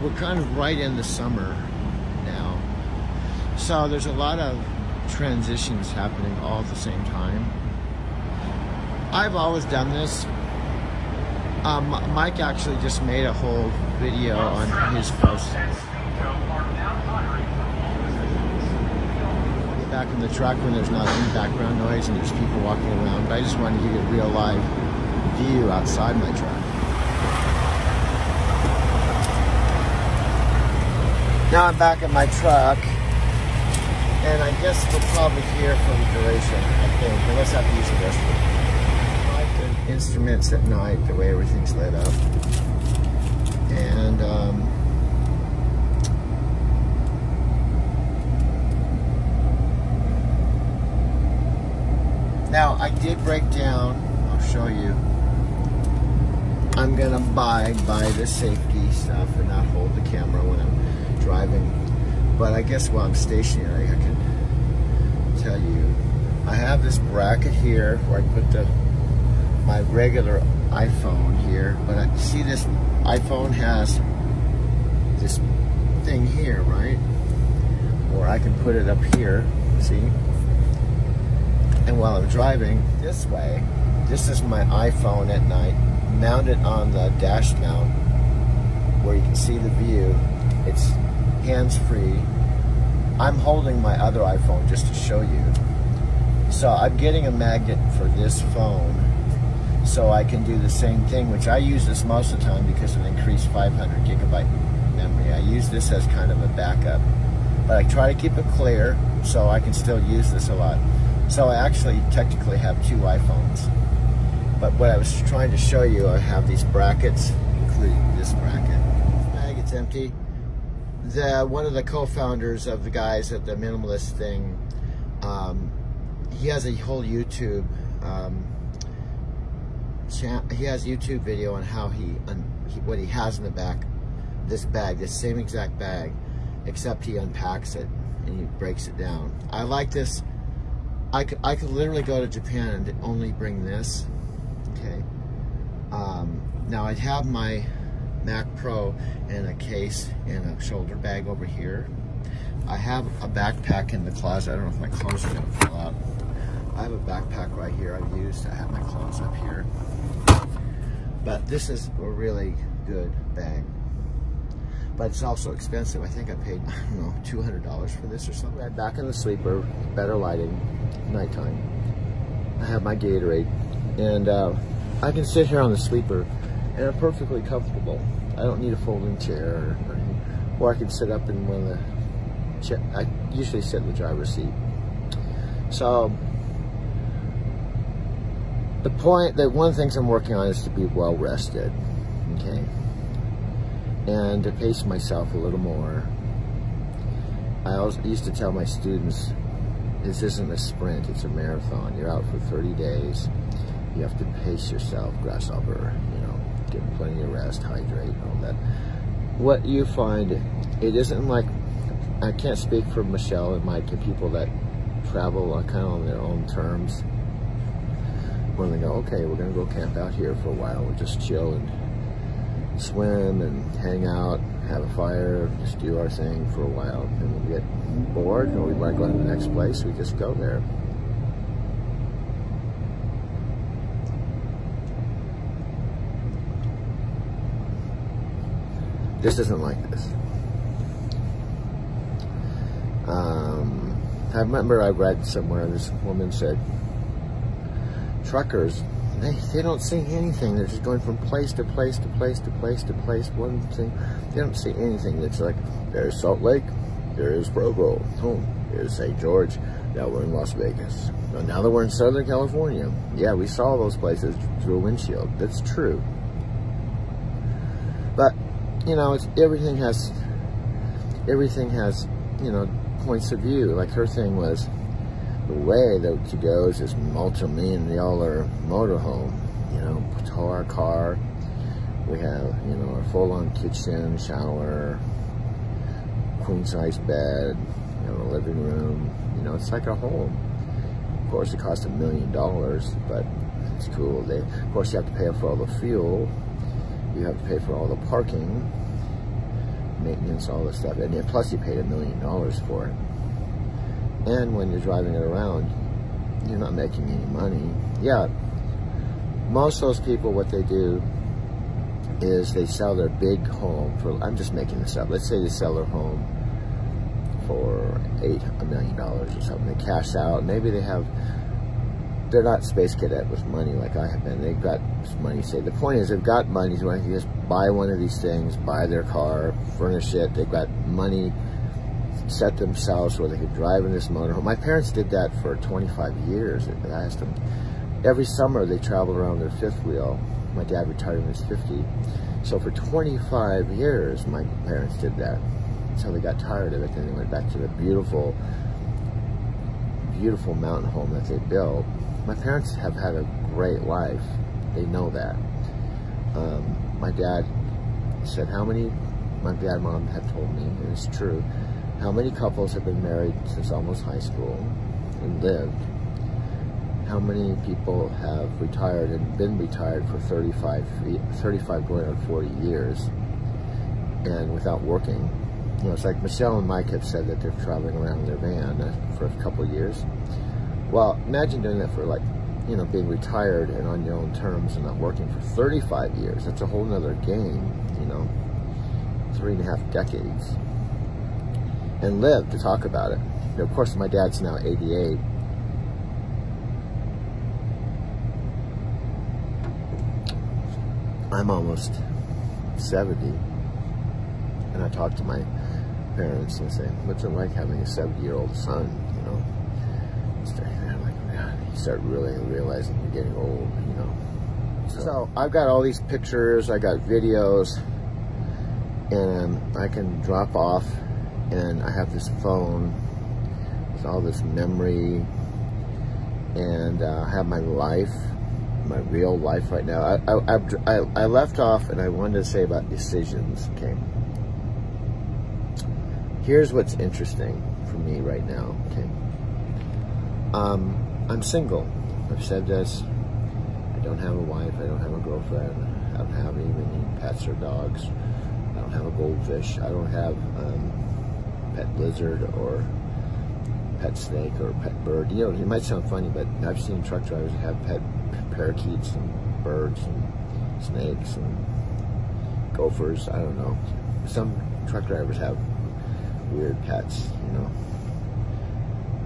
We're kind of right in the summer now. So there's a lot of transitions happening all at the same time. I've always done this. Um, Mike actually just made a whole video on his post. Get back in the truck when there's not any background noise and there's people walking around. But I just wanted to you a real live view outside my truck. Now I'm back at my truck, and I guess we'll probably hear for the duration, I think, unless I have to use the restroom. Instruments at night, the way everything's lit up. And, um, now I did break down, I'll show you. I'm gonna buy by the safety stuff and not hold the camera when I'm driving. But I guess while I'm stationary, I can tell you. I have this bracket here where I put the my regular iPhone here, but I see this iPhone has this thing here, right? Or I can put it up here, see? And while I'm driving this way, this is my iPhone at night, mounted on the dash mount where you can see the view. It's hands-free. I'm holding my other iPhone just to show you. So I'm getting a magnet for this phone so I can do the same thing, which I use this most of the time because of increased 500 gigabyte memory. I use this as kind of a backup, but I try to keep it clear so I can still use this a lot. So I actually technically have two iPhones. But what I was trying to show you, I have these brackets, including this bracket. This bag, it's empty. The one of the co-founders of the guys at the minimalist thing, um, he has a whole YouTube. Um, he has YouTube video on how he, he what he has in the back, this bag, this same exact bag, except he unpacks it and he breaks it down. I like this. I could I could literally go to Japan and only bring this. Okay. Um, now I have my Mac Pro in a case and a shoulder bag over here. I have a backpack in the closet. I don't know if my clothes are gonna fall out. I have a backpack right here I've used. I have my clothes up here. But this is a really good bag. But it's also expensive. I think I paid, I don't know, $200 for this or something. Back in the sleeper, better lighting, nighttime. I have my Gatorade. And uh, I can sit here on the sleeper and I'm perfectly comfortable. I don't need a folding chair or, or, I can sit up in one of the chair. I usually sit in the driver's seat. So the point that one of the things I'm working on is to be well rested. Okay. And to pace myself a little more. I always used to tell my students this isn't a sprint, it's a marathon. You're out for 30 days. You have to pace yourself, grasshopper, you know, get plenty of rest, hydrate, all that. What you find, it isn't like, I can't speak for Michelle and Mike and people that travel uh, kind of on their own terms. When they go, okay, we're gonna go camp out here for a while, we'll just chill and swim and hang out, have a fire, just do our thing for a while. And we get bored or we to go to the next place, we just go there. This isn't like this. Um, I remember I read somewhere this woman said, truckers, they, they don't see anything. They're just going from place to place to place to place to place. One thing, they don't see anything. It's like, there's Salt Lake, there's Provo, home, there's St. George, now we're in Las Vegas. Now that we're in Southern California, yeah, we saw those places through a windshield. That's true. But, you know, it's everything has, everything has, you know, points of view. Like her thing was the way that she goes is multi-million dollar motorhome. You know, our car. We have, you know, a full-on kitchen, shower, queen-size bed, you know, a living room. You know, it's like a home. Of course, it costs a million dollars, but it's cool. They, of course, you have to pay for all the fuel. You have to pay for all the parking, maintenance, all this stuff, and then plus you paid a million dollars for it. And when you're driving it around, you're not making any money. Yeah, most of those people, what they do is they sell their big home for. I'm just making this up. Let's say they sell their home for eight a million dollars or something. They cash out. Maybe they have. They're not space cadet with money like I have been. They've got money saved. The point is, they've got money. So they can just buy one of these things, buy their car, furnish it. They've got money set themselves where they could drive in this motorhome. My parents did that for 25 years. I asked them. Every summer they traveled around their fifth wheel. My dad retired when he was 50. So for 25 years, my parents did that until they got tired of it. Then they went back to the beautiful, beautiful mountain home that they built. My parents have had a great life. They know that. Um, my dad said, how many, my dad mom had told me, and it's true, how many couples have been married since almost high school and lived? How many people have retired and been retired for 35, 35 going on 40 years and without working? You know, it's like Michelle and Mike have said that they're traveling around in their van for a couple of years. Well, imagine doing that for like, you know, being retired and on your own terms and not working for 35 years. That's a whole nother game, you know, three and a half decades and live to talk about it. You know, of course, my dad's now 88. I'm almost 70. And I talk to my parents and say, what's it like having a 70 year old son? You know, I'm like, man, you start really realizing you're getting old, you know. So, so I've got all these pictures, I got videos, and um, I can drop off and I have this phone with all this memory and uh, I have my life my real life right now. I, I, I, I left off and I wanted to say about decisions okay? Here's what's interesting for me right now okay? Um, I'm single. I've said this. I don't have a wife. I don't have a girlfriend. I don't have even any pets or dogs. I don't have a goldfish. I don't have um, pet lizard or pet snake or pet bird. You know, it might sound funny, but I've seen truck drivers have pet parakeets and birds and snakes and gophers. I don't know. Some truck drivers have weird pets, you know.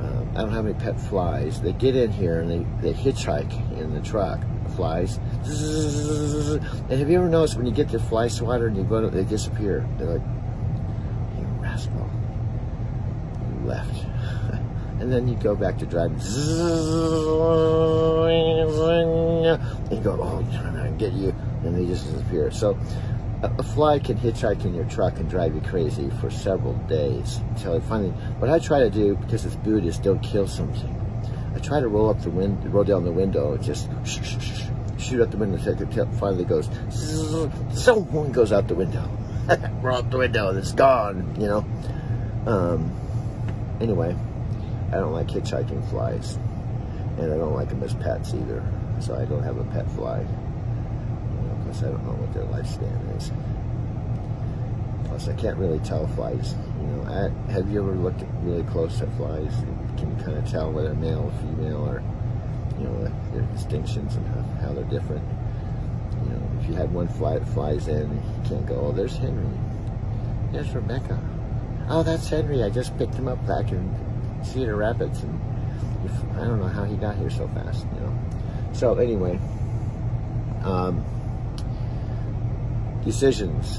Um, I don't have any pet flies. They get in here and they, they hitchhike in the truck. Flies. And have you ever noticed when you get the fly swatter and you go to, they disappear? They're like, you rascal left. [laughs] and then you go back to driving. You go, oh, I'm to get you. And they just disappear. So a fly can hitchhike in your truck and drive you crazy for several days until it finally. What I try to do, because it's Buddhist, don't kill something. I try to roll up the window, roll down the window, just sh sh sh shoot out the window until it finally goes. Someone goes out the window. [laughs] roll out the window, and it's gone. You know. Um, Anyway, I don't like hitchhiking flies. And I don't like them as pets either. So I don't have a pet fly. Because I don't know what their lifespan is. Plus, I can't really tell flies. You know, I, have you ever looked really close at flies? Can you kind of tell whether male or female or, you know, their distinctions and how, how they're different? You know, if you had one fly that flies in, you can't go, oh, there's Henry. There's Rebecca oh, that's Henry. I just picked him up back in Cedar Rapids, and I don't know how he got here so fast, you know. So anyway, um, decisions.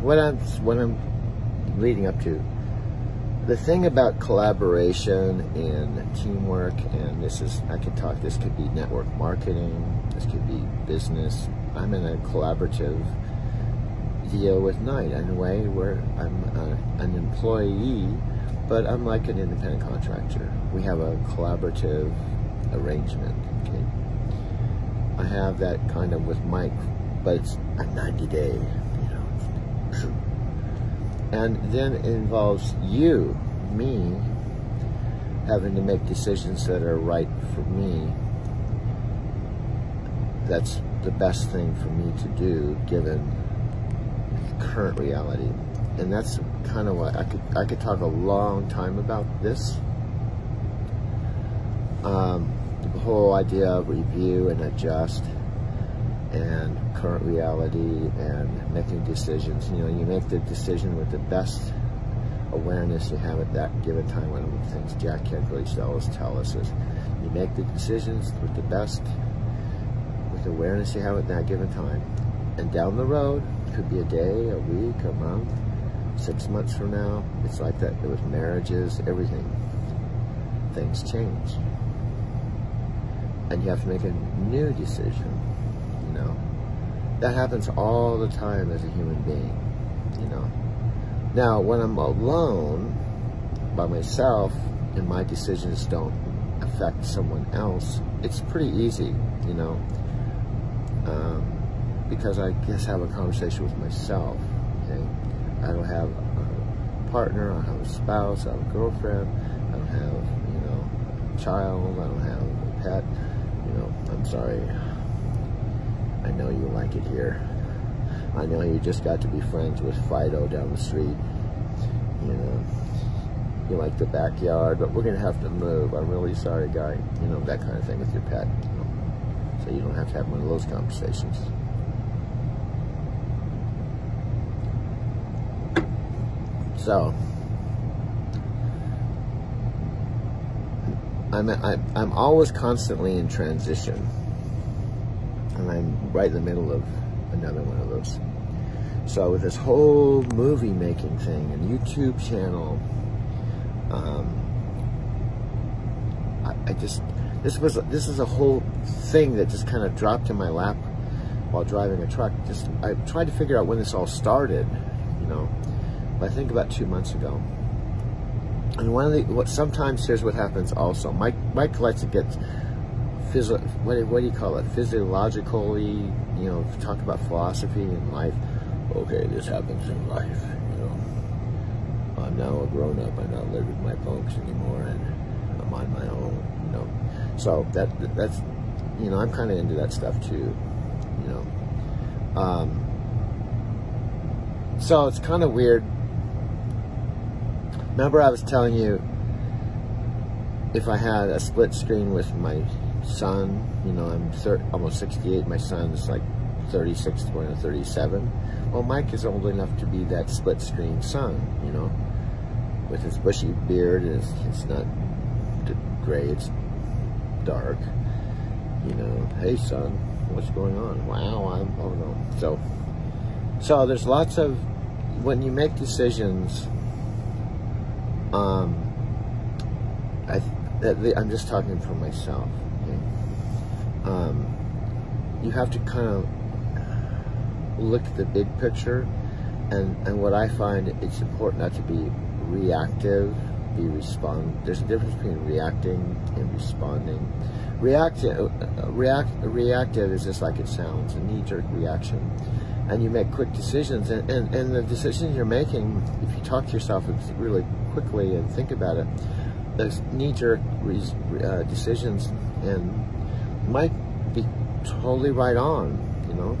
What I'm what I'm leading up to. The thing about collaboration and teamwork, and this is I could talk. This could be network marketing. This could be business. I'm in a collaborative deal with Knight in a way where I'm uh, an employee but I'm like an independent contractor. We have a collaborative arrangement. Okay, I have that kind of with Mike, but it's a 90 day, you know. And then it involves you, me, having to make decisions that are right for me. That's the best thing for me to do given current reality. And that's kind of what I could I could talk a long time about this. Um, the whole idea of review and adjust and current reality and making decisions. You know, you make the decision with the best awareness you have at that given time. One of the things Jack to always tell us is you make the decisions with the best, with the awareness you have at that given time. And down the road, could be a day, a week, a month, six months from now, it's like that with marriages, everything. Things change. And you have to make a new decision, you know. That happens all the time as a human being, you know. Now, when I'm alone by myself and my decisions don't affect someone else, it's pretty easy, you know, um, because I guess I have a conversation with myself. Okay, I don't have a partner, I don't have a spouse, I have a girlfriend, I don't have, you know, a child, I don't have a pet. You know, I'm sorry. I know you like it here. I know you just got to be friends with Fido down the street. You know, you like the backyard, but we're gonna have to move. I'm really sorry, guy. You know, that kind of thing with your pet. You know, so you don't have to have one of those conversations. So, I'm, I, I'm always constantly in transition. And I'm right in the middle of another one of those. So with this whole movie making thing and YouTube channel, um, I, I just this was this is a whole thing that just kind of dropped in my lap while driving a truck. Just I tried to figure out when this all started, you know. I think about two months ago. And one of the what sometimes here's what happens also. Mike Mike likes to get physio what, what do you call it? Physiologically, you know, talk about philosophy and life. Okay, this happens in life, you know. I'm now a grown up. I'm not living with my folks anymore, and I'm on my own, you know. So that that's you know I'm kind of into that stuff too, you know. Um, so it's kind of weird. Remember, I was telling you if I had a split screen with my son, you know, I'm almost 68. My son's like 36, going to 37. Well, Mike is old enough to be that split screen son, you know, with his bushy beard. It's, it's not gray, it's dark. You know, hey son, what's going on? Wow, I'm, oh no. So, so there's lots of, when you make decisions, um, I, I'm just talking for myself. Okay? Um, you have to kind of look at the big picture, and and what I find it's important not to be reactive, be respond. There's a difference between reacting and responding. Reactive, react, reactive is just like it sounds, a knee-jerk reaction, and you make quick decisions. And, and, and the decisions you're making, if you talk to yourself really quickly and think about it, those knee-jerk uh, decisions and might be totally right on, you know.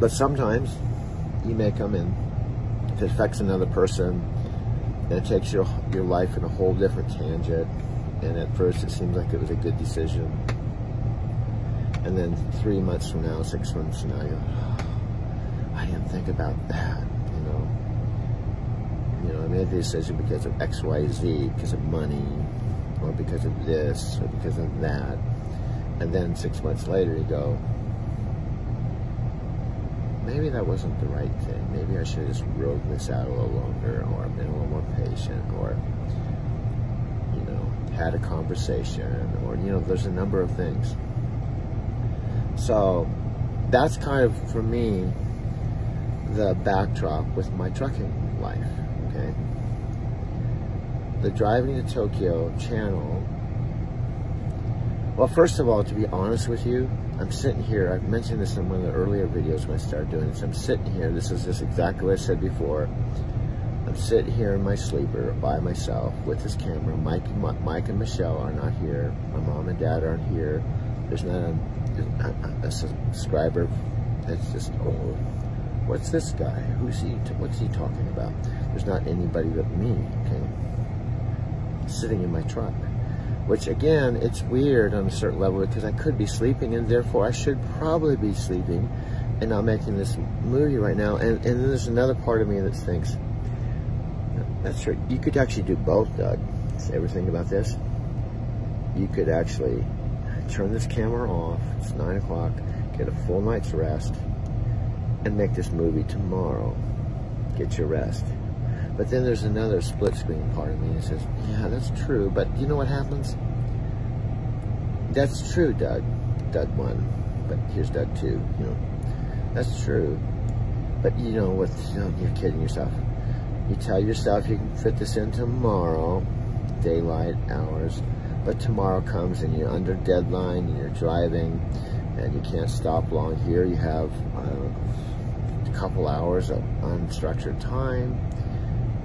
But sometimes you may come in, it affects another person, and it takes your your life in a whole different tangent. And at first, it seems like it was a good decision, and then three months from now, six months from now, you go, oh, I didn't think about that, you know. You know, I made the decision because of X, Y, Z, because of money, or because of this, or because of that. And then six months later, you go, maybe that wasn't the right thing. Maybe I should have just rode this out a little longer, or been a little more patient, or, you know, had a conversation, or, you know, there's a number of things. So, that's kind of, for me, the backdrop with my trucking life. Okay. The driving to Tokyo channel. Well, first of all, to be honest with you, I'm sitting here. I've mentioned this in one of the earlier videos when I started doing this. I'm sitting here. This is just exactly what I said before. I'm sitting here in my sleeper by myself with this camera. Mike, Mike and Michelle are not here. My mom and dad aren't here. There's not a, a, subscriber that's just, oh, what's this guy? Who's he? What's he talking about? There's not anybody but me, okay? Sitting in my truck. Which again, it's weird on a certain level because I could be sleeping and therefore I should probably be sleeping and not making this movie right now. And, and there's another part of me that thinks, that's right, you could actually do both, Doug. See everything about this? You could actually turn this camera off, it's nine o'clock, get a full night's rest, and make this movie tomorrow. Get your rest. But then there's another split screen part of me that says, yeah, that's true, but you know what happens? That's true, Doug. Doug one, but here's Doug two, you know. That's true. But you know what, you know, you're kidding yourself. You tell yourself you can fit this in tomorrow, daylight hours, but tomorrow comes and you're under deadline and you're driving and you can't stop long. Here you have uh, a couple hours of unstructured time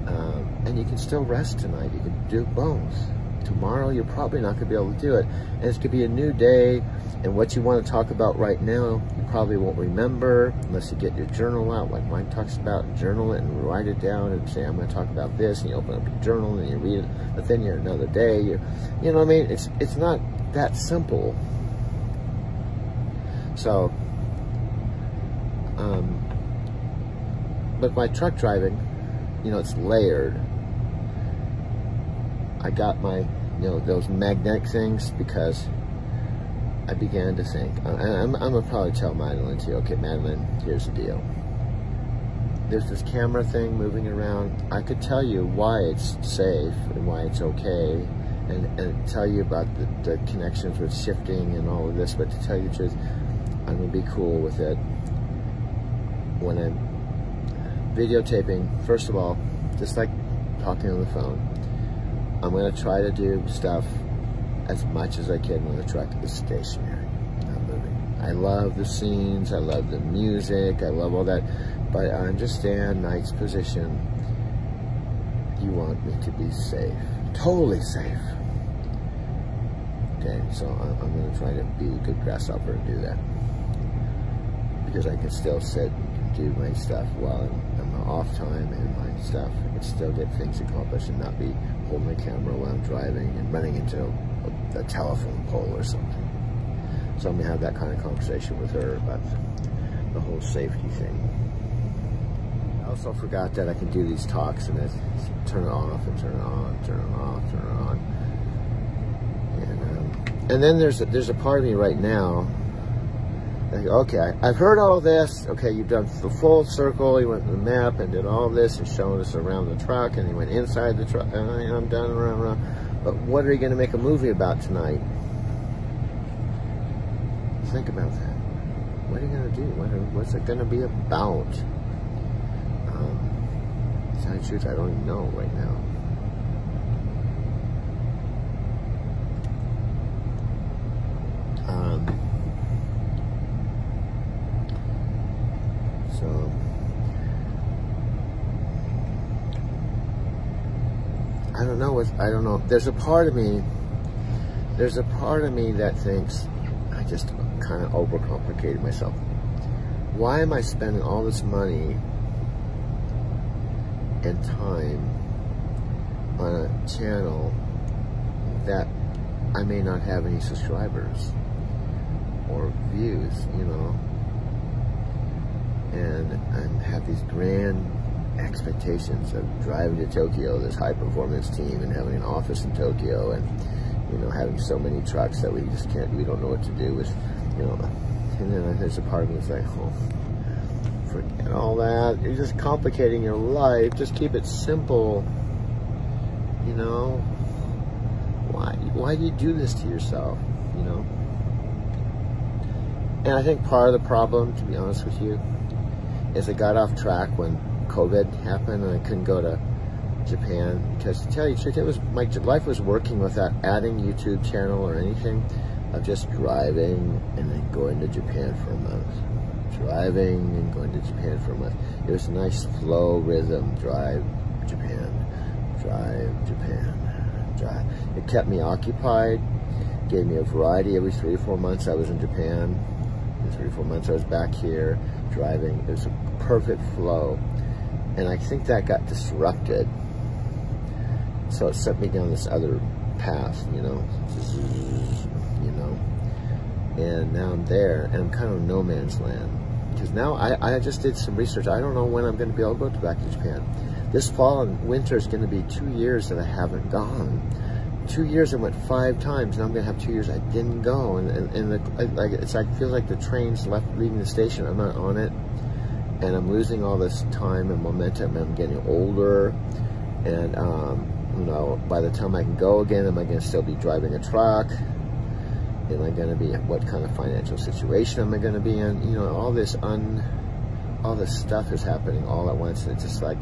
um, and you can still rest tonight. You can do both. Tomorrow, you're probably not going to be able to do it. And it's going to be a new day. And what you want to talk about right now, you probably won't remember unless you get your journal out, like Mike talks about. Journal it and write it down and say, I'm going to talk about this. And you open up your journal and you read it. But then you're another day. You're, you know what I mean? It's, it's not that simple. So, um, but my truck driving, you know, it's layered. I got my, you know, those magnetic things because I began to think, and I'm, I'm gonna probably tell Madeline too, okay, Madeline, here's the deal. There's this camera thing moving around. I could tell you why it's safe and why it's okay and, and tell you about the, the connections with shifting and all of this, but to tell you the truth, I'm gonna be cool with it when I'm videotaping, first of all, just like talking on the phone, I'm going to try to do stuff as much as I can when the truck is stationary, not moving. I love the scenes, I love the music, I love all that, but I understand Knight's position. You want me to be safe, totally safe. Okay, so I'm, I'm going to try to be a good grasshopper and do that. Because I can still sit and do my stuff while I'm off time and my stuff. I can still get things accomplished and not be holding the camera while I'm driving and running into a, a telephone pole or something. So I'm gonna have that kind of conversation with her about the whole safety thing. I also forgot that I can do these talks and then turn it off and turn it on, turn it off, turn it on. And, um, and then there's a, there's a part of me right now okay, I've heard all this. Okay, you've done the full circle. You went to the map and did all this and showed us around the truck, and you went inside the truck. And I'm done around, around. But what are you going to make a movie about tonight? Think about that. What are you going to do? What are, what's it going to be about? Um, to tell truth, I don't even know right now. Um, So I don't know what I don't know. There's a part of me. There's a part of me that thinks I just kind of overcomplicated myself. Why am I spending all this money and time on a channel that I may not have any subscribers or views, you know? and I have these grand expectations of driving to Tokyo, this high performance team, and having an office in Tokyo, and you know having so many trucks that we just can't, we don't know what to do with, you know. And then there's a part of me that's like, oh, forget all that. You're just complicating your life. Just keep it simple. You know, why why do you do this to yourself? You know. And I think part of the problem, to be honest with you, is I got off track when COVID happened and I couldn't go to Japan because to tell you the truth, it was my life was working without adding YouTube channel or anything. Of just driving and then going to Japan for a month, driving and going to Japan for a month. It was a nice flow rhythm. Drive Japan, drive Japan, drive. It kept me occupied. Gave me a variety. Every three or four months I was in Japan. Three or four months I was back here driving. It was a perfect flow. And I think that got disrupted. So it set me down this other path, you know, you know. And now I'm there, and I'm kind of no man's land. Because now I, I just did some research. I don't know when I'm going to be able to go back to Japan. This fall and winter is going to be two years that I haven't gone. Two years I went five times. Now I'm going to have two years I didn't go. And, and, and the, like, it's feels like the train's left leaving the station. I'm not on it. And I'm losing all this time and momentum. and I'm getting older. And, um, you know, by the time I can go again, am I going to still be driving a truck? Am I going to be, what kind of financial situation am I going to be in? You know, all this un, all this stuff is happening all at once. And it's just like,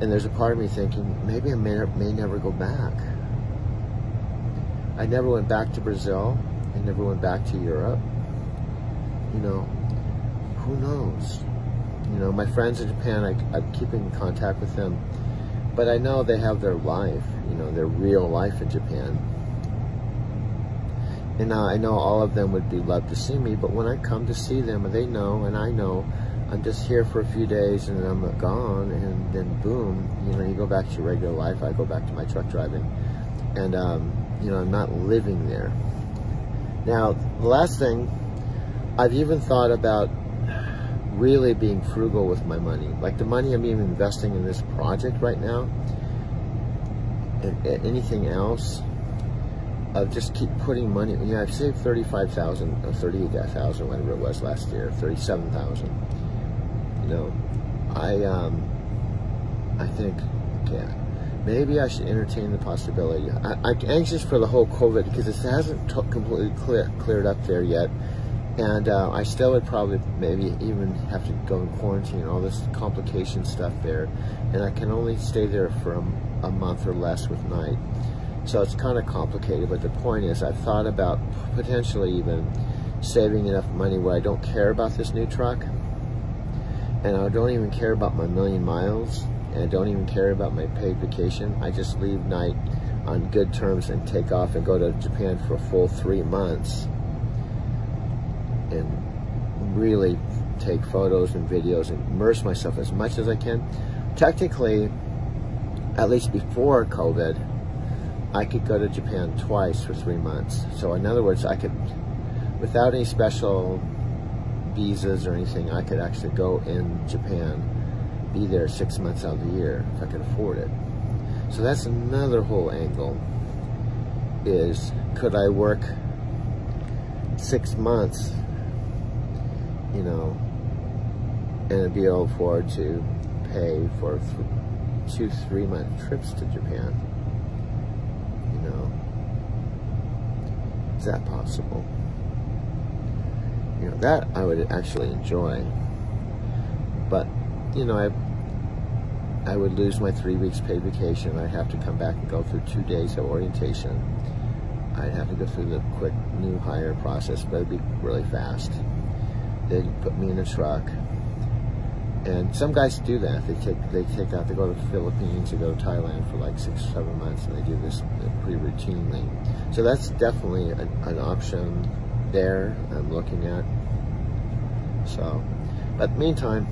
and there's a part of me thinking, maybe I may, may never go back. I never went back to Brazil. I never went back to Europe. You know, who knows? You know, my friends in Japan, I, I'm keeping in contact with them but I know they have their life, you know, their real life in Japan. And uh, I know all of them would be love to see me, but when I come to see them, they know and I know I'm just here for a few days and I'm gone, and then boom, you know, you go back to your regular life. I go back to my truck driving, and um, you know, I'm not living there. Now, the last thing, I've even thought about really being frugal with my money. Like the money I'm even investing in this project right now, and, and anything else, I just keep putting money. You know, I've saved thirty-five thousand or thirty-eight thousand, whatever it was last year, thirty-seven thousand. You know, I um, I think, yeah, maybe I should entertain the possibility. I, I'm anxious for the whole COVID because it hasn't completely clear, cleared up there yet and uh, I still would probably maybe even have to go in quarantine, and all this complication stuff there, and I can only stay there for a, a month or less with Knight. So it's kind of complicated, but the point is I've thought about potentially even saving enough money where I don't care about this new truck, and I don't even care about my million miles, and I don't even care about my paid vacation. I just leave Knight on good terms and take off and go to Japan for a full three months really take photos and videos and immerse myself as much as I can. Technically, at least before COVID, I could go to Japan twice for three months. So in other words, I could, without any special visas or anything, I could actually go in Japan, be there six months out of the year if I could afford it. So that's another whole angle is could I work six months you know, and be able to afford to pay for th two, three month trips to Japan. You know, is that possible? You know, that I would actually enjoy. But, you know, I I would lose my three weeks paid vacation. I'd have to come back and go through two days of orientation. I'd have to go through the quick new hire process, but it'd be really fast. They put me in a truck. And some guys do that. They take they take out. They go to the Philippines. They go to Thailand for like six, seven months, and they do this pretty routinely. So that's definitely an option there. I'm looking at. So, but meantime,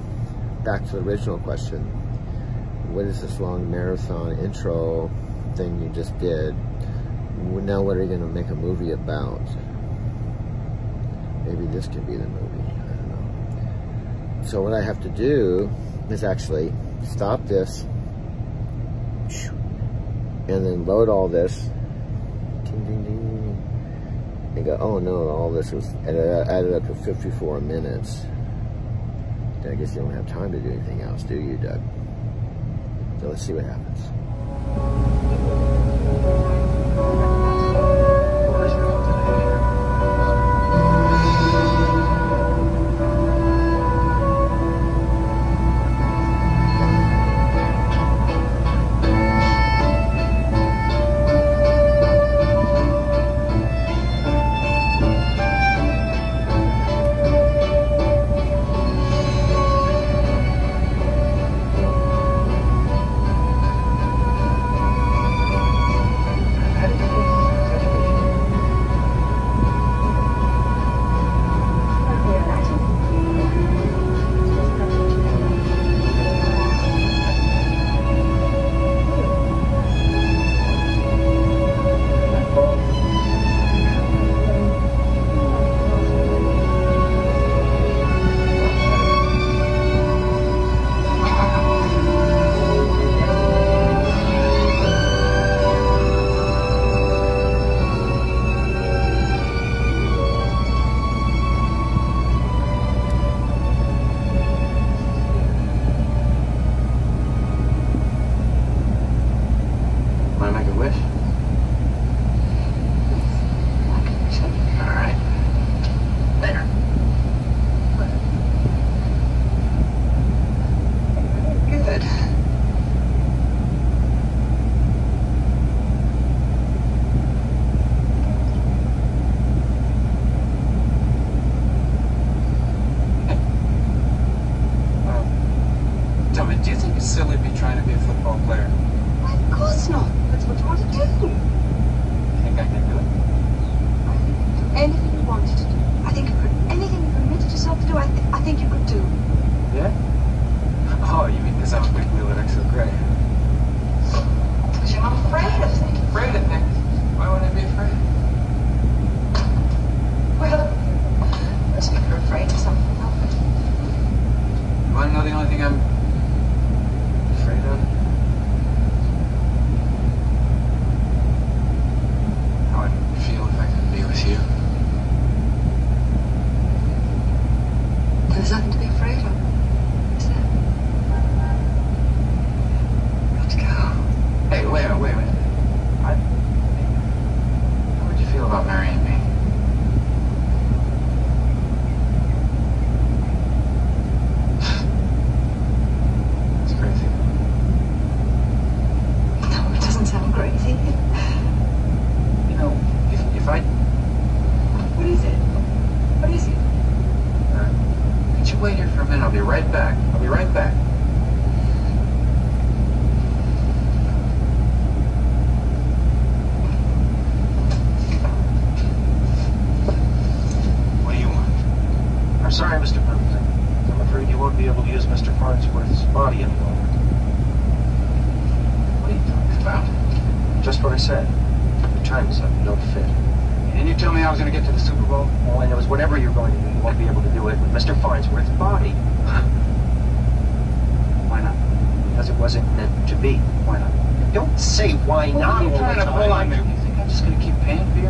back to the original question: What is this long marathon intro thing you just did? Now, what are you going to make a movie about? Maybe this could be the movie. So what I have to do is actually stop this and then load all this ding, ding, ding, and go, oh no, all this was added up to 54 minutes. I guess you don't have time to do anything else, do you, Doug? So let's see what happens.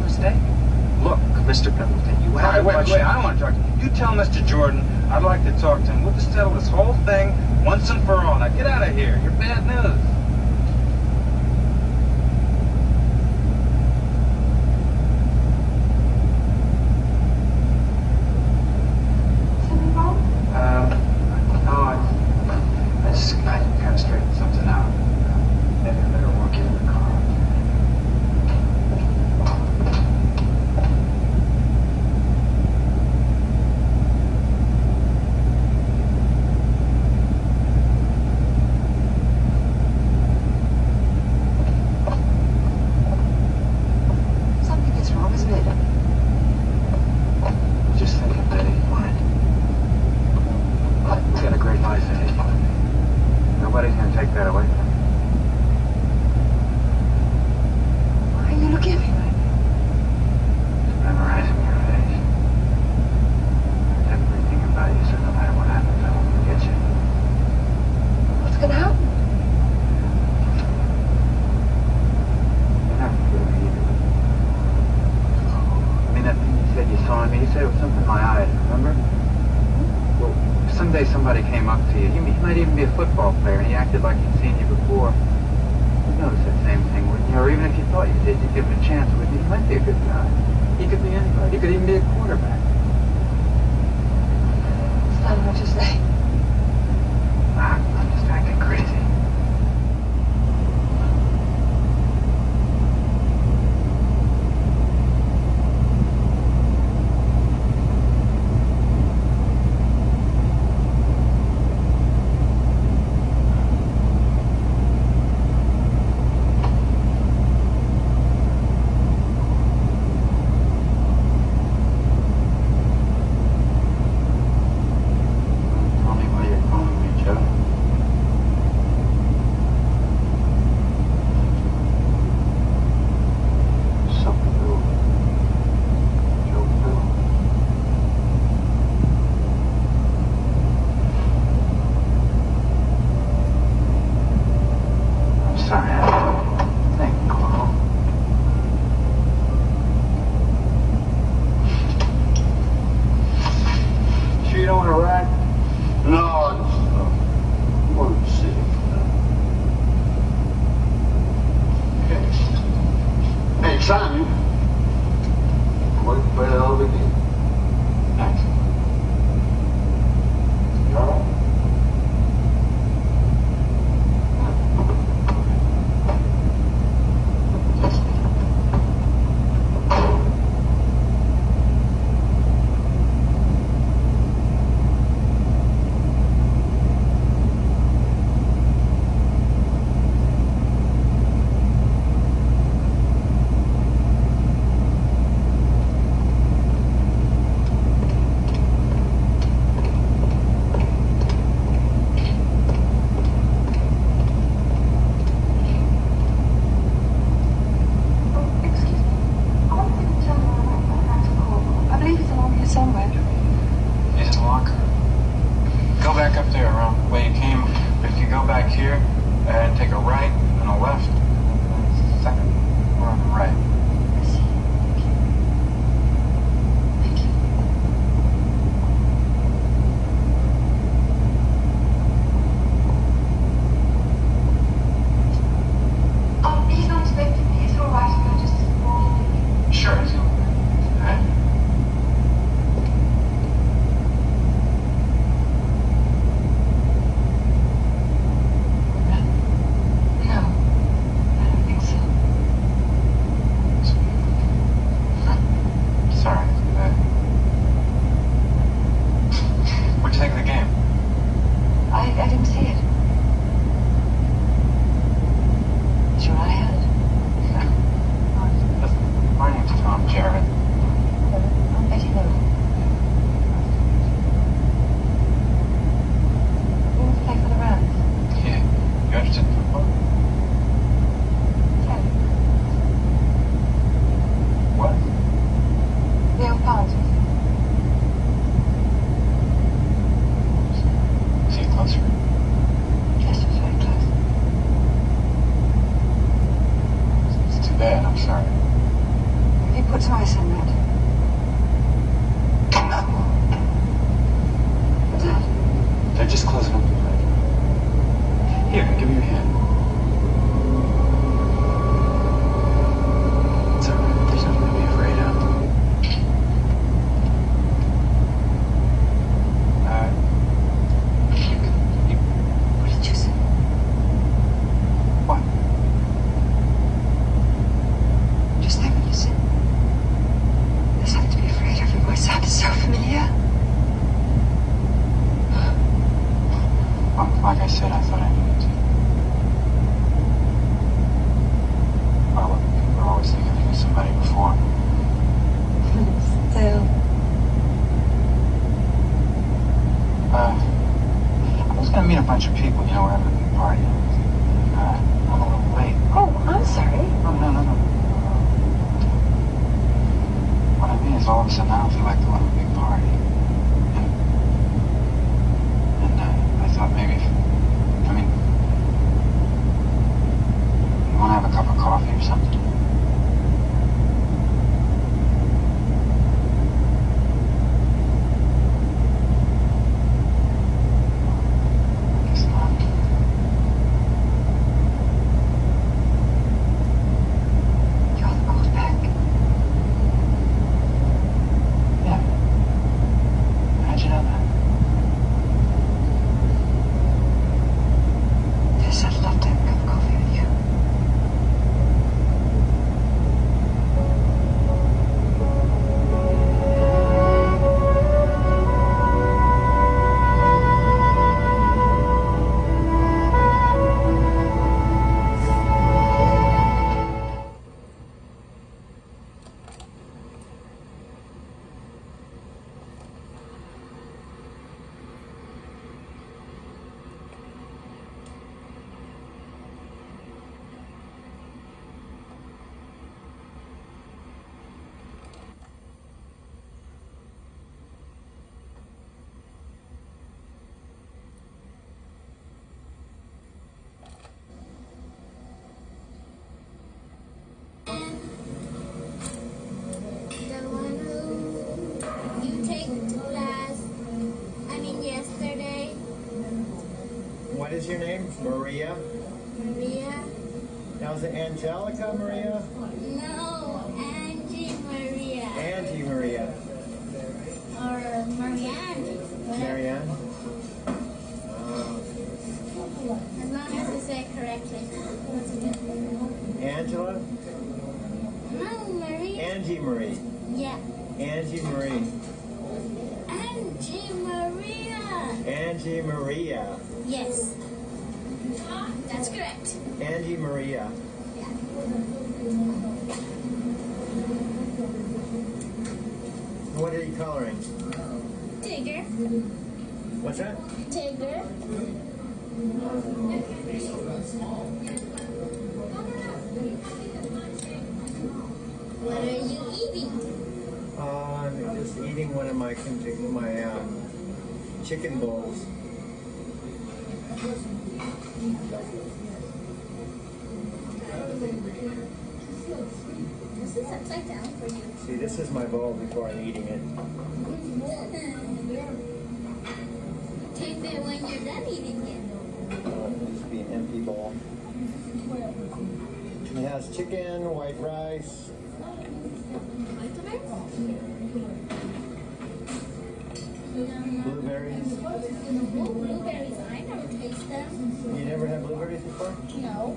a mistake? Look, Mr. Pendleton, you have wait, wait, wait, I don't want to talk to you. You tell Mr. Jordan I'd like to talk to him. We'll just settle this whole thing once and for all. Now get out of here. You're bad news. Sudden, I don't feel like to a big party. And, and uh, I thought maybe, if, I mean, you want to have a cup of coffee or something? Chicken bowls. This is upside down for you. See, this is my bowl before I eat it. Blueberries. Blueberries. I never taste them. You never had blueberries before? No.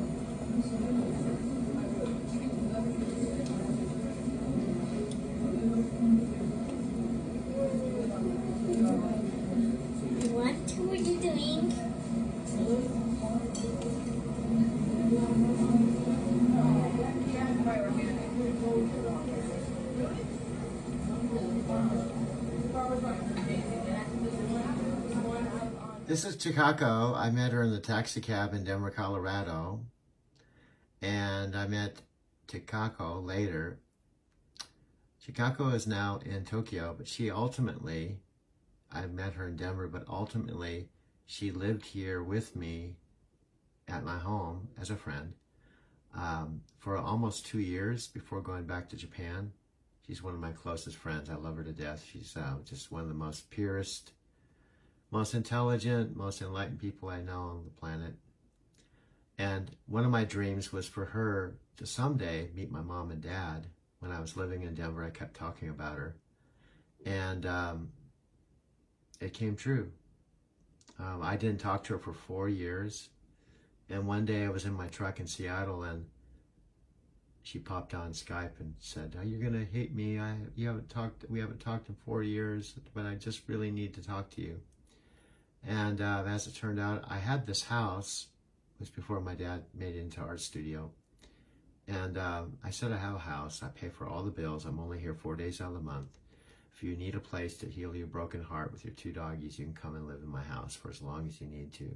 This is Chikako. I met her in the taxi cab in Denver, Colorado. And I met Chikako later. Chikako is now in Tokyo, but she ultimately, I met her in Denver, but ultimately she lived here with me at my home as a friend um, for almost two years before going back to Japan. She's one of my closest friends. I love her to death. She's uh, just one of the most purest, most intelligent, most enlightened people I know on the planet. And one of my dreams was for her to someday meet my mom and dad. When I was living in Denver, I kept talking about her. And um, it came true. Um, I didn't talk to her for four years. And one day I was in my truck in Seattle and she popped on Skype and said, "Are you gonna hate me? I you haven't talked. We haven't talked in four years, but I just really need to talk to you." And uh, as it turned out, I had this house. Was before my dad made it into art studio, and um, I said, "I have a house. I pay for all the bills. I'm only here four days out of the month. If you need a place to heal your broken heart with your two doggies, you can come and live in my house for as long as you need to."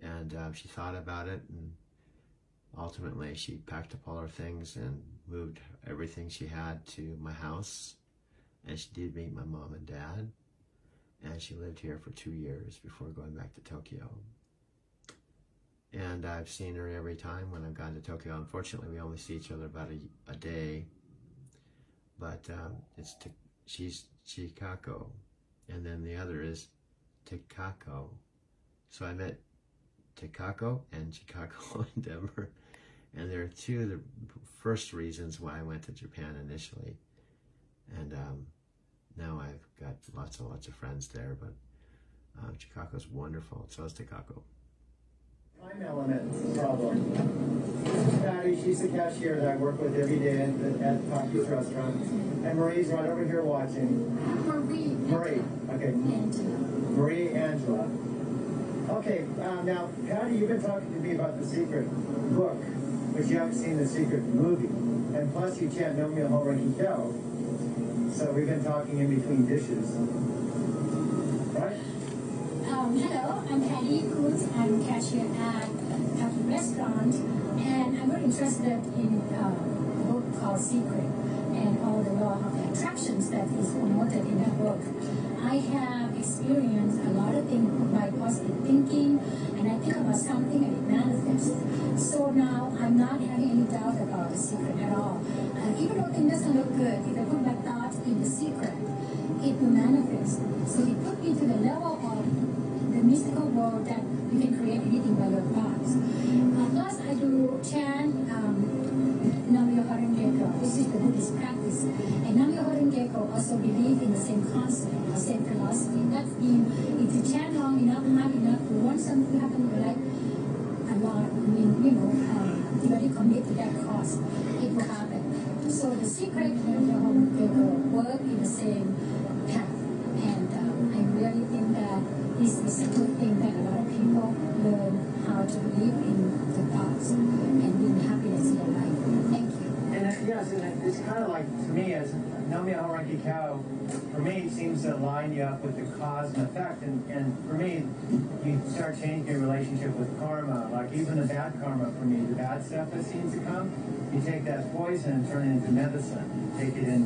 And uh, she thought about it and ultimately she packed up all her things and moved everything she had to my house and she did meet my mom and dad and she lived here for two years before going back to tokyo and i've seen her every time when i've gone to tokyo unfortunately we only see each other about a, a day but um, it's t- she's chikako and then the other is Takako. So I met Takako and Chikako [laughs] in Denver. And there are two of the first reasons why I went to Japan initially. And um, now I've got lots and lots of friends there, but uh, Chikako's wonderful. So is Takako. Time element problem. Patty, she's the cashier that I work with every day at, the, at Taki's restaurant. And Marie's right over here watching. Marie. Marie, okay. Angela. Marie Angela. Okay, um, now, Patty, you've been talking to me about The Secret book, but you haven't seen The Secret movie. And plus, you can't know me a whole Ricky Cow. So we've been talking in between dishes. Right? Um, hello, I'm Patty Cruz. I'm cashier at Taki Restaurant, and I'm very interested in uh, a book called Secret and all the law of attractions that is promoted in that book. I have experienced a lot of things by positive thinking, and I think about something and it manifests. So now I'm not having any doubt about the secret at all. Uh, even though things doesn't look good, if I put my secret, it will manifest. So it put me to the level of the mystical world that you can create anything by your thoughts. Uh, plus, I do chant um, Nam-myoho Renge This is the Buddhist practice. And Nam-myoho Renge also believe in the same concept, the same philosophy. That means if you chant long enough, hard enough, you want something to happen in your life, a lot, I mean, you know, um, you already commit to that cause, it will happen. So the secret Renge Kyo work in the same path. And um, I really think that this is a good thing that a lot of people learn how to live in the thoughts and in happiness in their life. Thank you. And uh, yes, and it's kind of like, to me, as Nam-myoho Renge Kyo, for me, seems to line you up with the cause and effect. And, and for me, you start changing your relationship with karma. Like even the bad karma for me, the bad stuff that seems to come, you take that poison and turn it into medicine. You take it in,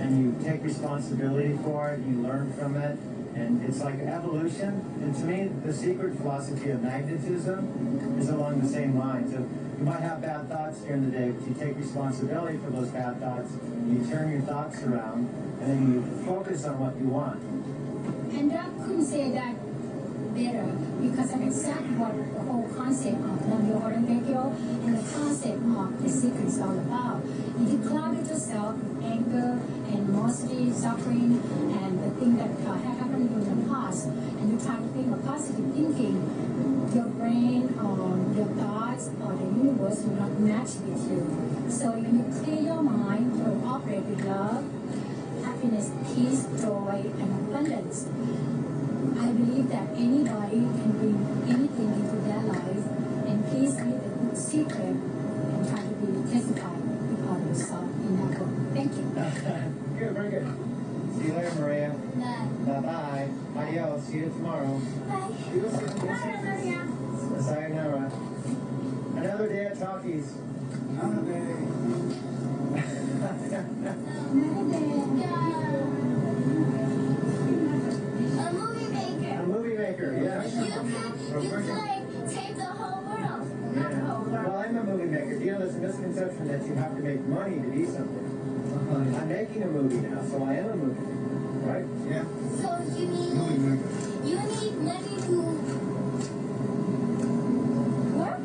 and you take responsibility for it, you learn from it. And it's like evolution. And to me, the secret philosophy of magnetism is along the same lines of you might have bad thoughts during the day, but you take responsibility for those bad thoughts, you turn your thoughts around, and then you focus on what you want. And I couldn't say that better because that's exactly what the whole concept of Nam-myoho Renge Kyo and the concept of the secret is all about. If you clouded yourself with anger, animosity, suffering, and the thing that uh, happened in the past, and you try to think of positive thinking, your brain or your thoughts or the universe will not match with you. So when you clear your mind, you operate with love, happiness, peace, joy, and abundance. I believe that anybody can bring anything into their life, and please read the book Secret and try to be testified about yourself in that book. Thank you. good, very good. See you later, Maria. Bye. Bye bye. Adios. See you tomorrow. Bye. Sayonara. Another day at Taki's. Another day. A movie maker. A movie maker, yes. You could, you could like take the whole world. Not the whole Well. I'm a movie maker. Do You know, this misconception that you have to make money to be something. Uh-huh. I'm making making a movie now, so I am a movie, right? Yeah. So you need you need money to work?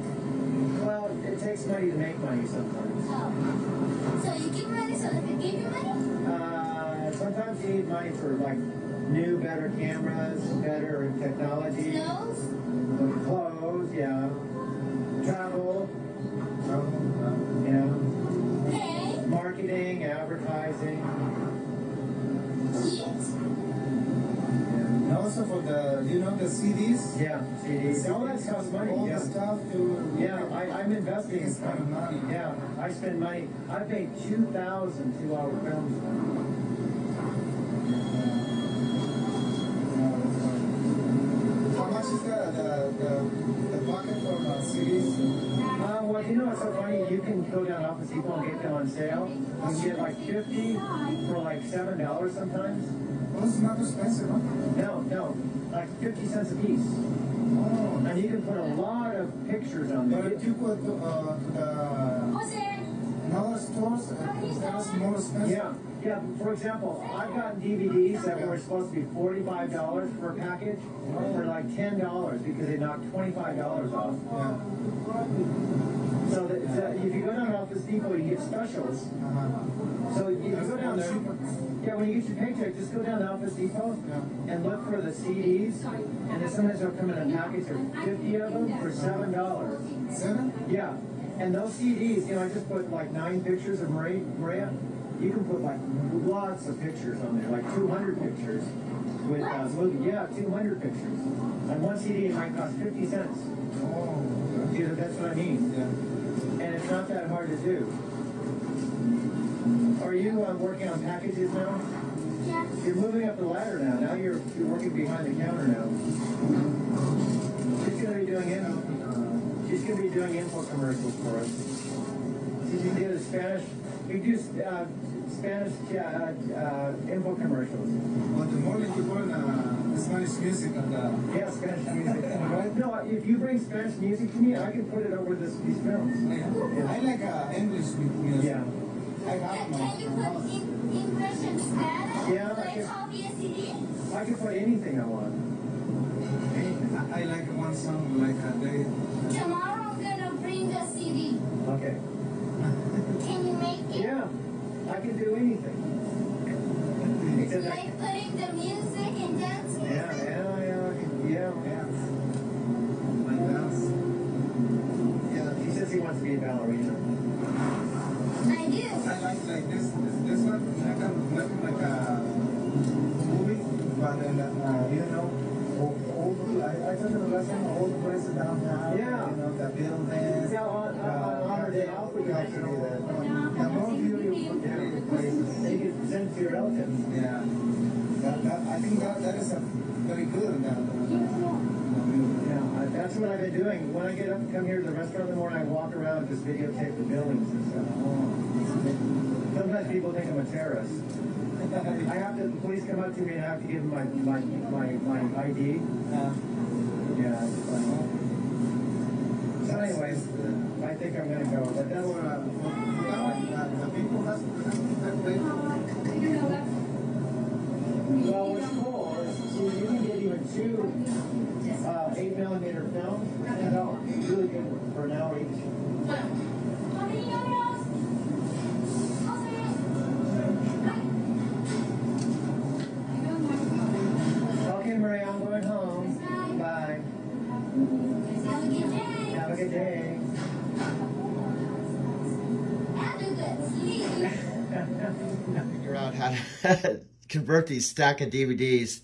Well, it takes money to make money sometimes. Oh. So you give money so they can give you money? Uh, sometimes you need money for like new, better cameras, better technology, Clothes? clothes, yeah, travel, Oh, yeah, Pay? marketing, advertising. The, the CDs? Yeah, CDs. All that costs money. All Yeah. the stuff to. Yeah, I, I'm investing in It's kind of money. Yeah, I spend money. I paid 2,000 two-hour films. How much is the, the, the, the bucket from uh, CDs? Uh, well, you know what's so funny? You can go down Office Depot and get them on sale. You can get like 50 for like $7 sometimes. Well, it's not expensive, huh? No, no, like 50 cents a piece. Oh, And you can put a lot of pictures on but there. if you go to, uh, the What's there? another stores, uh, that's more expensive. Yeah, yeah. For example, I've gotten DVDs that were supposed to be forty-five dollars per package for like ten dollars because they knocked twenty-five dollars off. Yeah. So that, that if you go down to Office Depot, you get specials. Uh-huh. So you go down there. Yeah, when you get your paycheck, just go down to Office Depot and look for the CDs, and then sometimes they'll come in a package of fifty of them for seven dollars. Seven? Yeah, and those CDs, you know, I just put like nine pictures of Maria. Maria. You can put like lots of pictures on there, like 200 pictures with uh, movie. Yeah, 200 pictures. And one CD might cost 50 cents. Oh, You know, that's what I mean. yeah. And it's not that hard to do. Are you uh, working on packages now? Yeah. You're moving up the ladder now. Now you're, you're working behind the counter now. She's gonna be doing in, she's gonna be doing info commercials for us. She can do the Spanish. We do uh, Spanish uh, uh, info commercials. But the more that you put uh, Spanish music on the. Yeah, Spanish music. No, if you bring Spanish music to me, I can put it over this, these films. Yeah, I like uh, English music. Yeah. I have Can, my. can you put in English and Spanish? Yeah, I Like can- copy a CD? I can put anything I want. Anything. I, I like one song like uh, they. Tomorrow I'm gonna bring a CD. Okay. Can you make it? Yeah, I can do anything. Because I, Like putting the music and dancing? yeah, yeah, yeah, I can- yeah, yeah. My dance. Yeah, he says he wants to be a ballerina. I do. I like like this. This, this one, like a, like, like a movie, but then uh, you know, old, old, I, I took the lesson, old places downtown. Yeah. You know, the buildings. Yeah, on, on, on Honor Day off, to do that. The more beautiful Yeah. places. So you can present to your relatives. Yeah. That, that, I think that, that is a very good. Uh, Yeah, that's what I've been doing. When I get up and come here to the restaurant in the morning, I walk around and just videotape the buildings and stuff. Sometimes people think I'm a terrorist. [laughs] I have to, the police come up to me and I have to give them my, my, my, my ID. uh, Yeah, it's. So anyways, think I'm gonna go, but that's, uh, for uh, the people that's, that way. well, what's cool is, see, you can get even two, uh, eight millimeter films, ten dollars, really good for an hour each. Convert these stack of DVDs,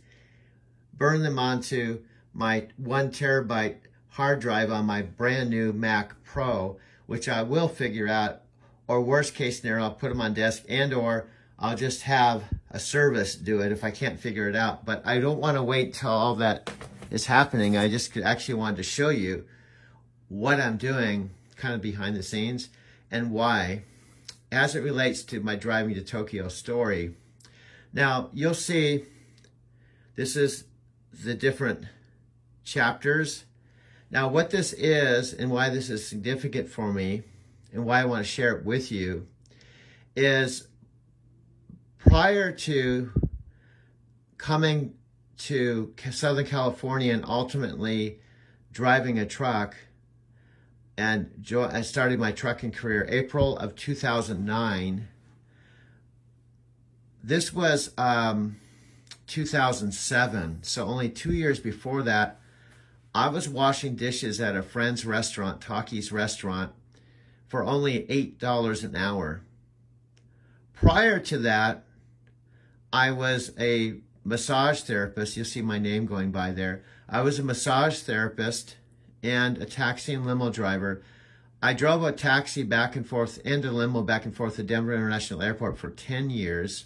burn them onto my one terabyte hard drive on my brand new Mac Pro, which I will figure out, or worst case scenario, I'll put them on desk and or I'll just have a service do it if I can't figure it out. But I don't want to wait till all that is happening. I just actually wanted to show you what I'm doing kind of behind the scenes and why as it relates to my driving to Tokyo story. Now, you'll see this is the different chapters. Now, what this is and why this is significant for me and why I want to share it with you is prior to coming to Southern California and ultimately driving a truck, and I started my trucking career April of 2009. This was um, 2007, so only two years before that, I was washing dishes at a friend's restaurant, Taki's restaurant, for only $8 an hour. Prior to that, I was a massage therapist. You'll see my name going by there. I was a massage therapist and a taxi and limo driver. I drove a taxi back and forth and a limo back and forth to Denver International Airport for 10 years.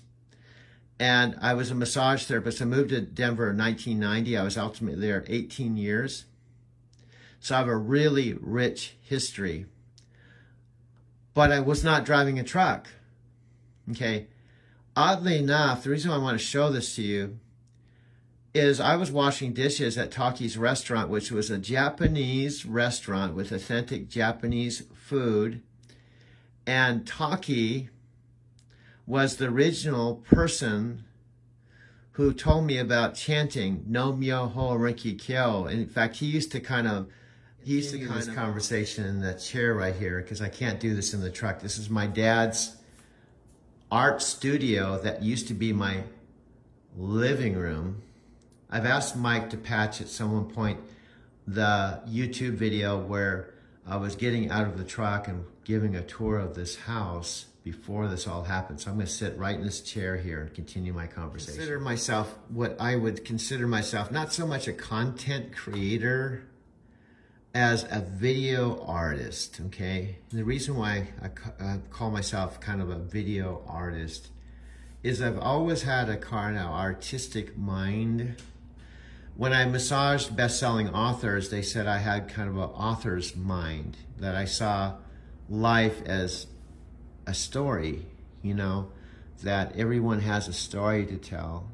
And I was a massage therapist. I moved to Denver in 1990. I was ultimately there 18 years. So I have a really rich history. But I was not driving a truck. Okay. Oddly enough, the reason I want to show this to you is I was washing dishes at Taki's restaurant, which was a Japanese restaurant with authentic Japanese food. And Taki was the original person who told me about chanting Nam-myoho Renge Kyo. And in fact, he used to kind of he used to kind this of conversation in the chair right here because I can't do this in the truck. This is my dad's art studio that used to be my living room. I've asked Mike to patch at some point the YouTube video where I was getting out of the truck and giving a tour of this house before this all happened. So I'm going to sit right in this chair here and continue my conversation. Consider myself what I would consider myself not so much a content creator as a video artist, okay? And the reason why I, I uh, call myself kind of a video artist is I've always had a kind of artistic mind. When I massaged best-selling authors, they said I had kind of an author's mind, that I saw life as a story, you know, that everyone has a story to tell.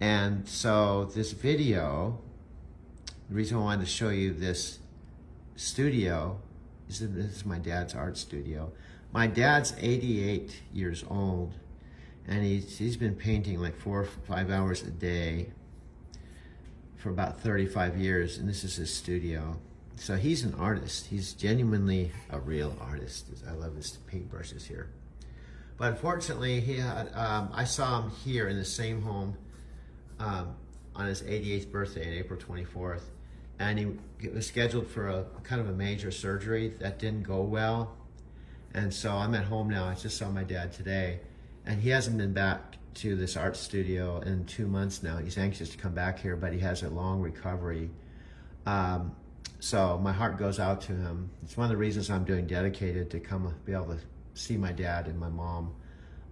And so this video, the reason I wanted to show you this studio. Is that this is my dad's art studio. My dad's 88 years old, and he's, he's been painting like four or five hours a day for about 35 years, and this is his studio. So he's an artist. He's genuinely a real artist. I love his paintbrushes here. But unfortunately, he had, um, I saw him here in the same home um, on his 88th birthday on April 24th and he was scheduled for a kind of a major surgery that didn't go well. And so I'm at home now. I just saw my dad today, and he hasn't been back to this art studio in two months now. He's anxious to come back here, but he has a long recovery. Um, so my heart goes out to him. It's one of the reasons I'm doing dedicated to come be able to see my dad and my mom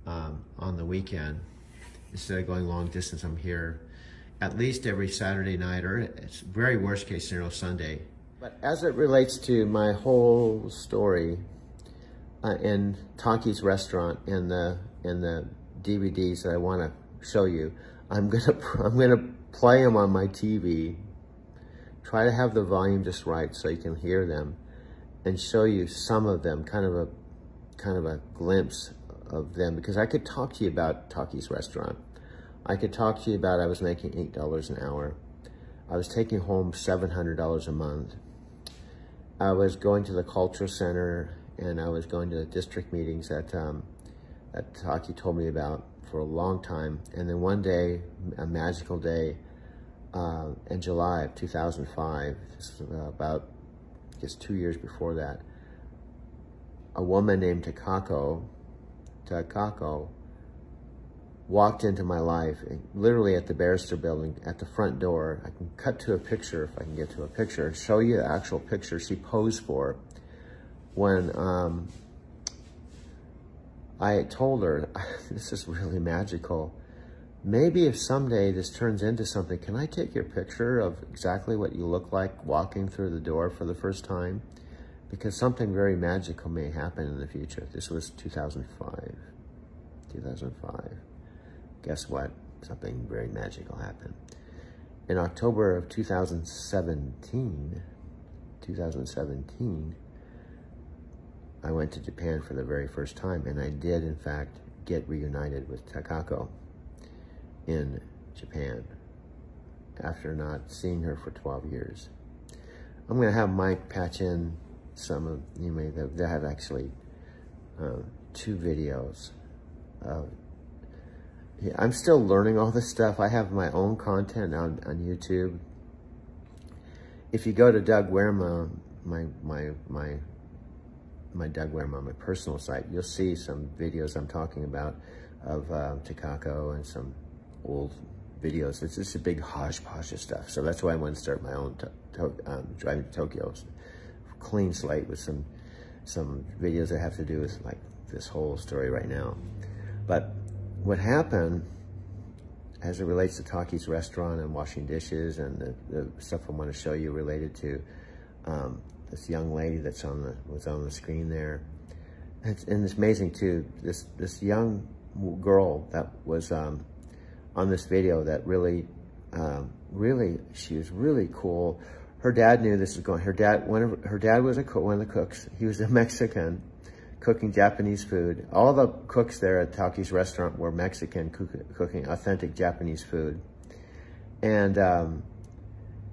um, on the weekend instead of going long distance. I'm here at least every Saturday night, or it's very worst case scenario, Sunday. But as it relates to my whole story uh, in Taki's restaurant and the and the DVDs that I want to show you, I'm gonna [laughs] I'm gonna play them on my TV. Try to have the volume just right so you can hear them, and show you some of them, kind of a kind of a glimpse of them, because I could talk to you about Taki's restaurant. I could talk to you about I was making $8 an hour. I was taking home $700 a month. I was going to the cultural center and I was going to the district meetings that, um, that Taki told me about for a long time. And then one day, a magical day, uh, in July of 2005, this was about, I guess, two years before that, a woman named Takako, Takako, walked into my life, literally at the Barrister Building, at the front door. I can cut to a picture, if I can get to a picture, show you the actual picture she posed for when um, I told her, [laughs] this is really magical. Maybe if someday this turns into something, can I take your picture of exactly what you look like walking through the door for the first time? Because something very magical may happen in the future. This was 2005. 2005 guess what? Something very magical happened. In October of 2017, 2017, I went to Japan for the very first time, and I did, in fact, get reunited with Takako in Japan after not seeing her for 12 years. I'm going to have Mike patch in some of, you may, have actually uh, two videos. Of, yeah, I'm still learning all this stuff. I have my own content on, on YouTube. If you go to Doug Wiermaa, my, my, my, my Doug Wiermaa, my personal site, you'll see some videos I'm talking about of uh, Takako and some old videos. It's just a big hodgepodge of stuff. So that's why I want to start my own um, driving to Tokyo clean slate with some some videos that have to do with like this whole story right now. But what happened as it relates to Taki's restaurant and washing dishes and the, the stuff I want to show you related to um, this young lady that's on the was on the screen there. It's, and it's amazing too. This this young girl that was um, on this video that really, um, really, she was really cool. Her dad knew this was going. Her dad, one of her dad was a one of the cooks. He was a [laughs] Mexican, cooking Japanese food. All the cooks there at Taki's restaurant were Mexican, cook, cooking authentic Japanese food. And um,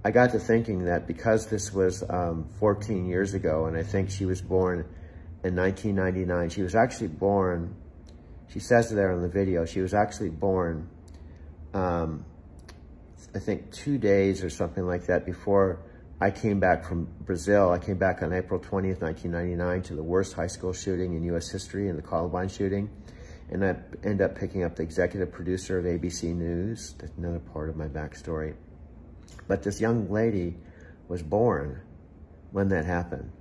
I got to thinking that because this was um, 14 years ago, and I think she was born in 1999. She was actually born. She says there in the video, she was actually born um, I think two days or something like that before I came back from Brazil. I came back on April 20th, 1999 to the worst high school shooting in U.S. history in the Columbine shooting. And I end up picking up the executive producer of ABC News. That's another part of my backstory. But this young lady was born when that happened,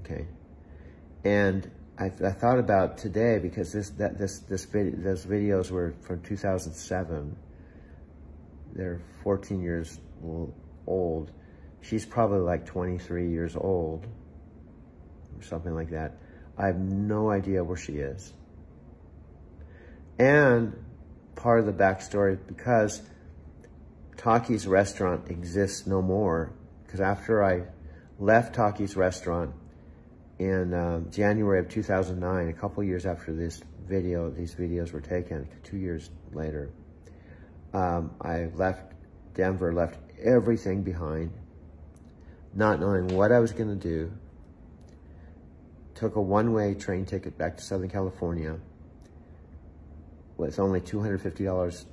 okay? And I, I thought about today because this, that, this, this video, those videos were from 2007 they're 14 years old. She's probably like 23 years old, or something like that. I have no idea where she is. And part of the backstory, because Taki's restaurant exists no more, because after I left Taki's restaurant in um, January of 2009, a couple years after this video, these videos were taken, two years later, um, I left Denver, left everything behind, not knowing what I was going to do. Took a one-way train ticket back to Southern California with only $250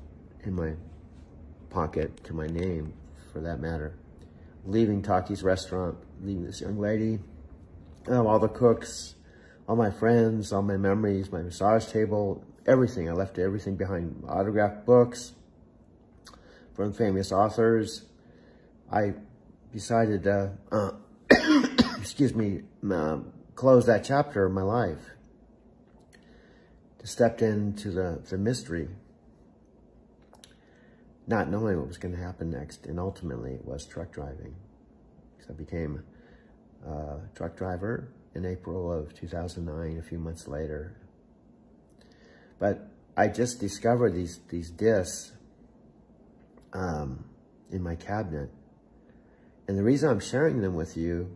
in my pocket to my name, for that matter. Leaving Taki's restaurant, leaving this young lady, oh, all the cooks, all my friends, all my memories, my massage table, everything. I left everything behind. Autographed books, from famous authors. I decided to, uh, [coughs] excuse me, uh, close that chapter of my life. To step into the, the mystery, not knowing what was going to happen next. And ultimately, it was truck driving. So I became a truck driver in April of 2009, a few months later. But I just discovered these, these discs um, in my cabinet. And the reason I'm sharing them with you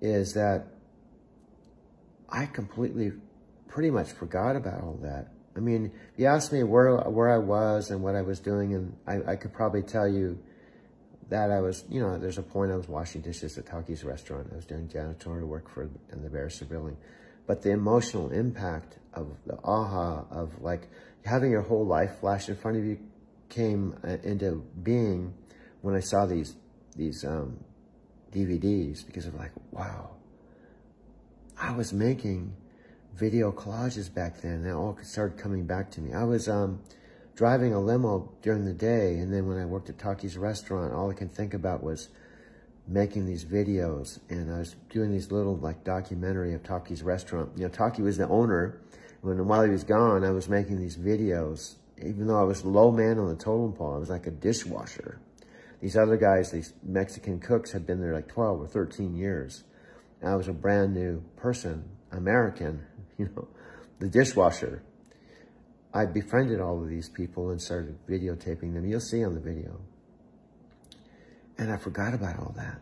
is that I completely, pretty much forgot about all that. I mean, you asked me where where I was and what I was doing, and I, I could probably tell you that I was, you know, there's a point I was washing dishes at Taki's restaurant. I was doing janitorial work for in the Barrister building. But the emotional impact of the aha of like having your whole life flash in front of you came uh, into being when I saw these these um, DVDs because of like, wow, I was making video collages back then. They all started coming back to me. I was um, driving a limo during the day, and then when I worked at Taki's restaurant, all I can think about was making these videos, and I was doing these little like documentary of Taki's restaurant. You know, Taki was the owner. When while he was gone, I was making these videos even though I was low man on the totem pole, I was like a dishwasher. These other guys, these Mexican cooks had been there like 12 or 13 years. I was a brand new person, American, [laughs] you know, the dishwasher. I befriended all of these people and started videotaping them. You'll see on the video. And I forgot about all that.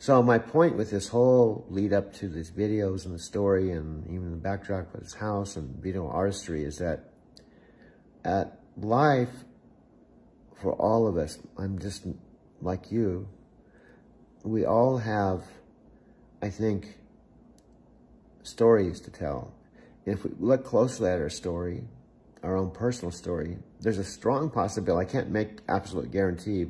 So my point with this whole lead up to these videos and the story and even the backdrop of his house and video artistry is that at life, for all of us, I'm just like you, we all have, I think, stories to tell. If we look closely at our story, our own personal story, there's a strong possibility, I can't make absolute guarantee,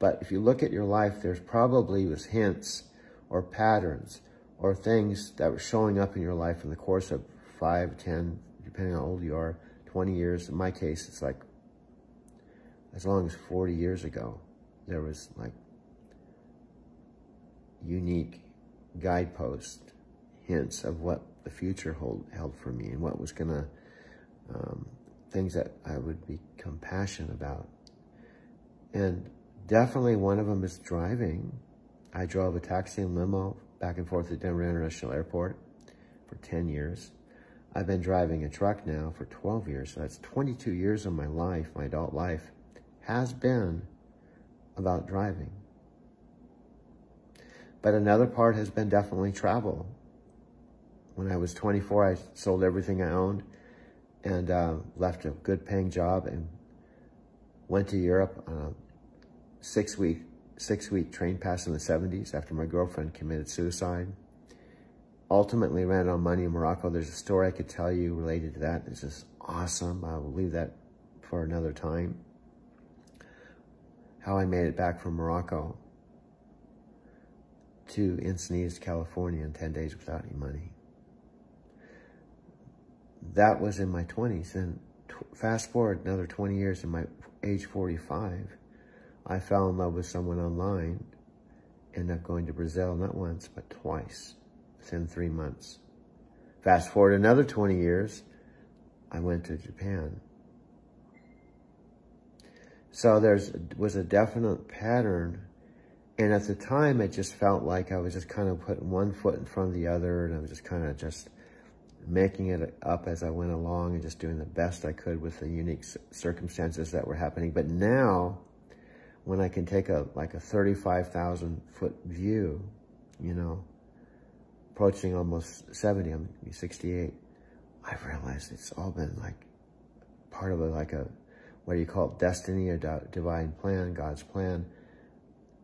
but if you look at your life, there's probably was hints or patterns or things that were showing up in your life in the course of five, ten, depending on how old you are, 20 years. In my case, it's like as long as 40 years ago, there was like unique guidepost hints of what the future hold, held for me and what was going to, um, things that I would be passionate about. And definitely one of them is driving. I drove a taxi and limo back and forth to Denver International Airport for 10 years. I've been driving a truck now for 12 years. So that's 22 years of my life, my adult life, has been about driving. But another part has been definitely travel. When I was 24, I sold everything I owned and uh, left a good paying job and went to Europe on a six week, six week train pass in the 70s after my girlfriend committed suicide. Ultimately ran out of money in Morocco. There's a story I could tell you related to that. It's just awesome. I will leave that for another time. How I made it back from Morocco to Encinitas, California in 10 days without any money. That was in my 20s. And fast forward another 20 years in my age 45, I fell in love with someone online, ended up going to Brazil, not once, but twice within three months. Fast forward another 20 years, I went to Japan. So there was a definite pattern and at the time, it just felt like I was just kind of putting one foot in front of the other, and I was just kind of just making it up as I went along and just doing the best I could with the unique circumstances that were happening. But now, when I can take a like a 35,000 foot view, you know, approaching almost 70, I'm 68, I've realized it's all been like part of a, like a, what do you call it, destiny, a divine plan, God's plan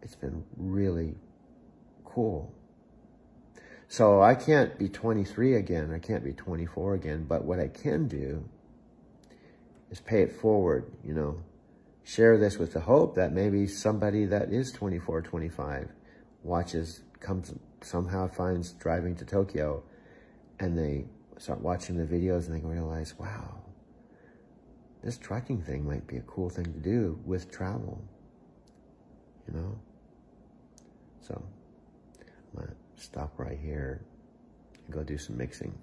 it's been really cool. So I can't be 23 again. I can't be 24 again. But what I can do is pay it forward, you know. Share this with the hope that maybe somebody that is 24, 25 watches, comes, somehow finds driving to Tokyo and they start watching the videos and they realize, wow, this trucking thing might be a cool thing to do with travel, you know. So I'm to stop right here and go do some mixing.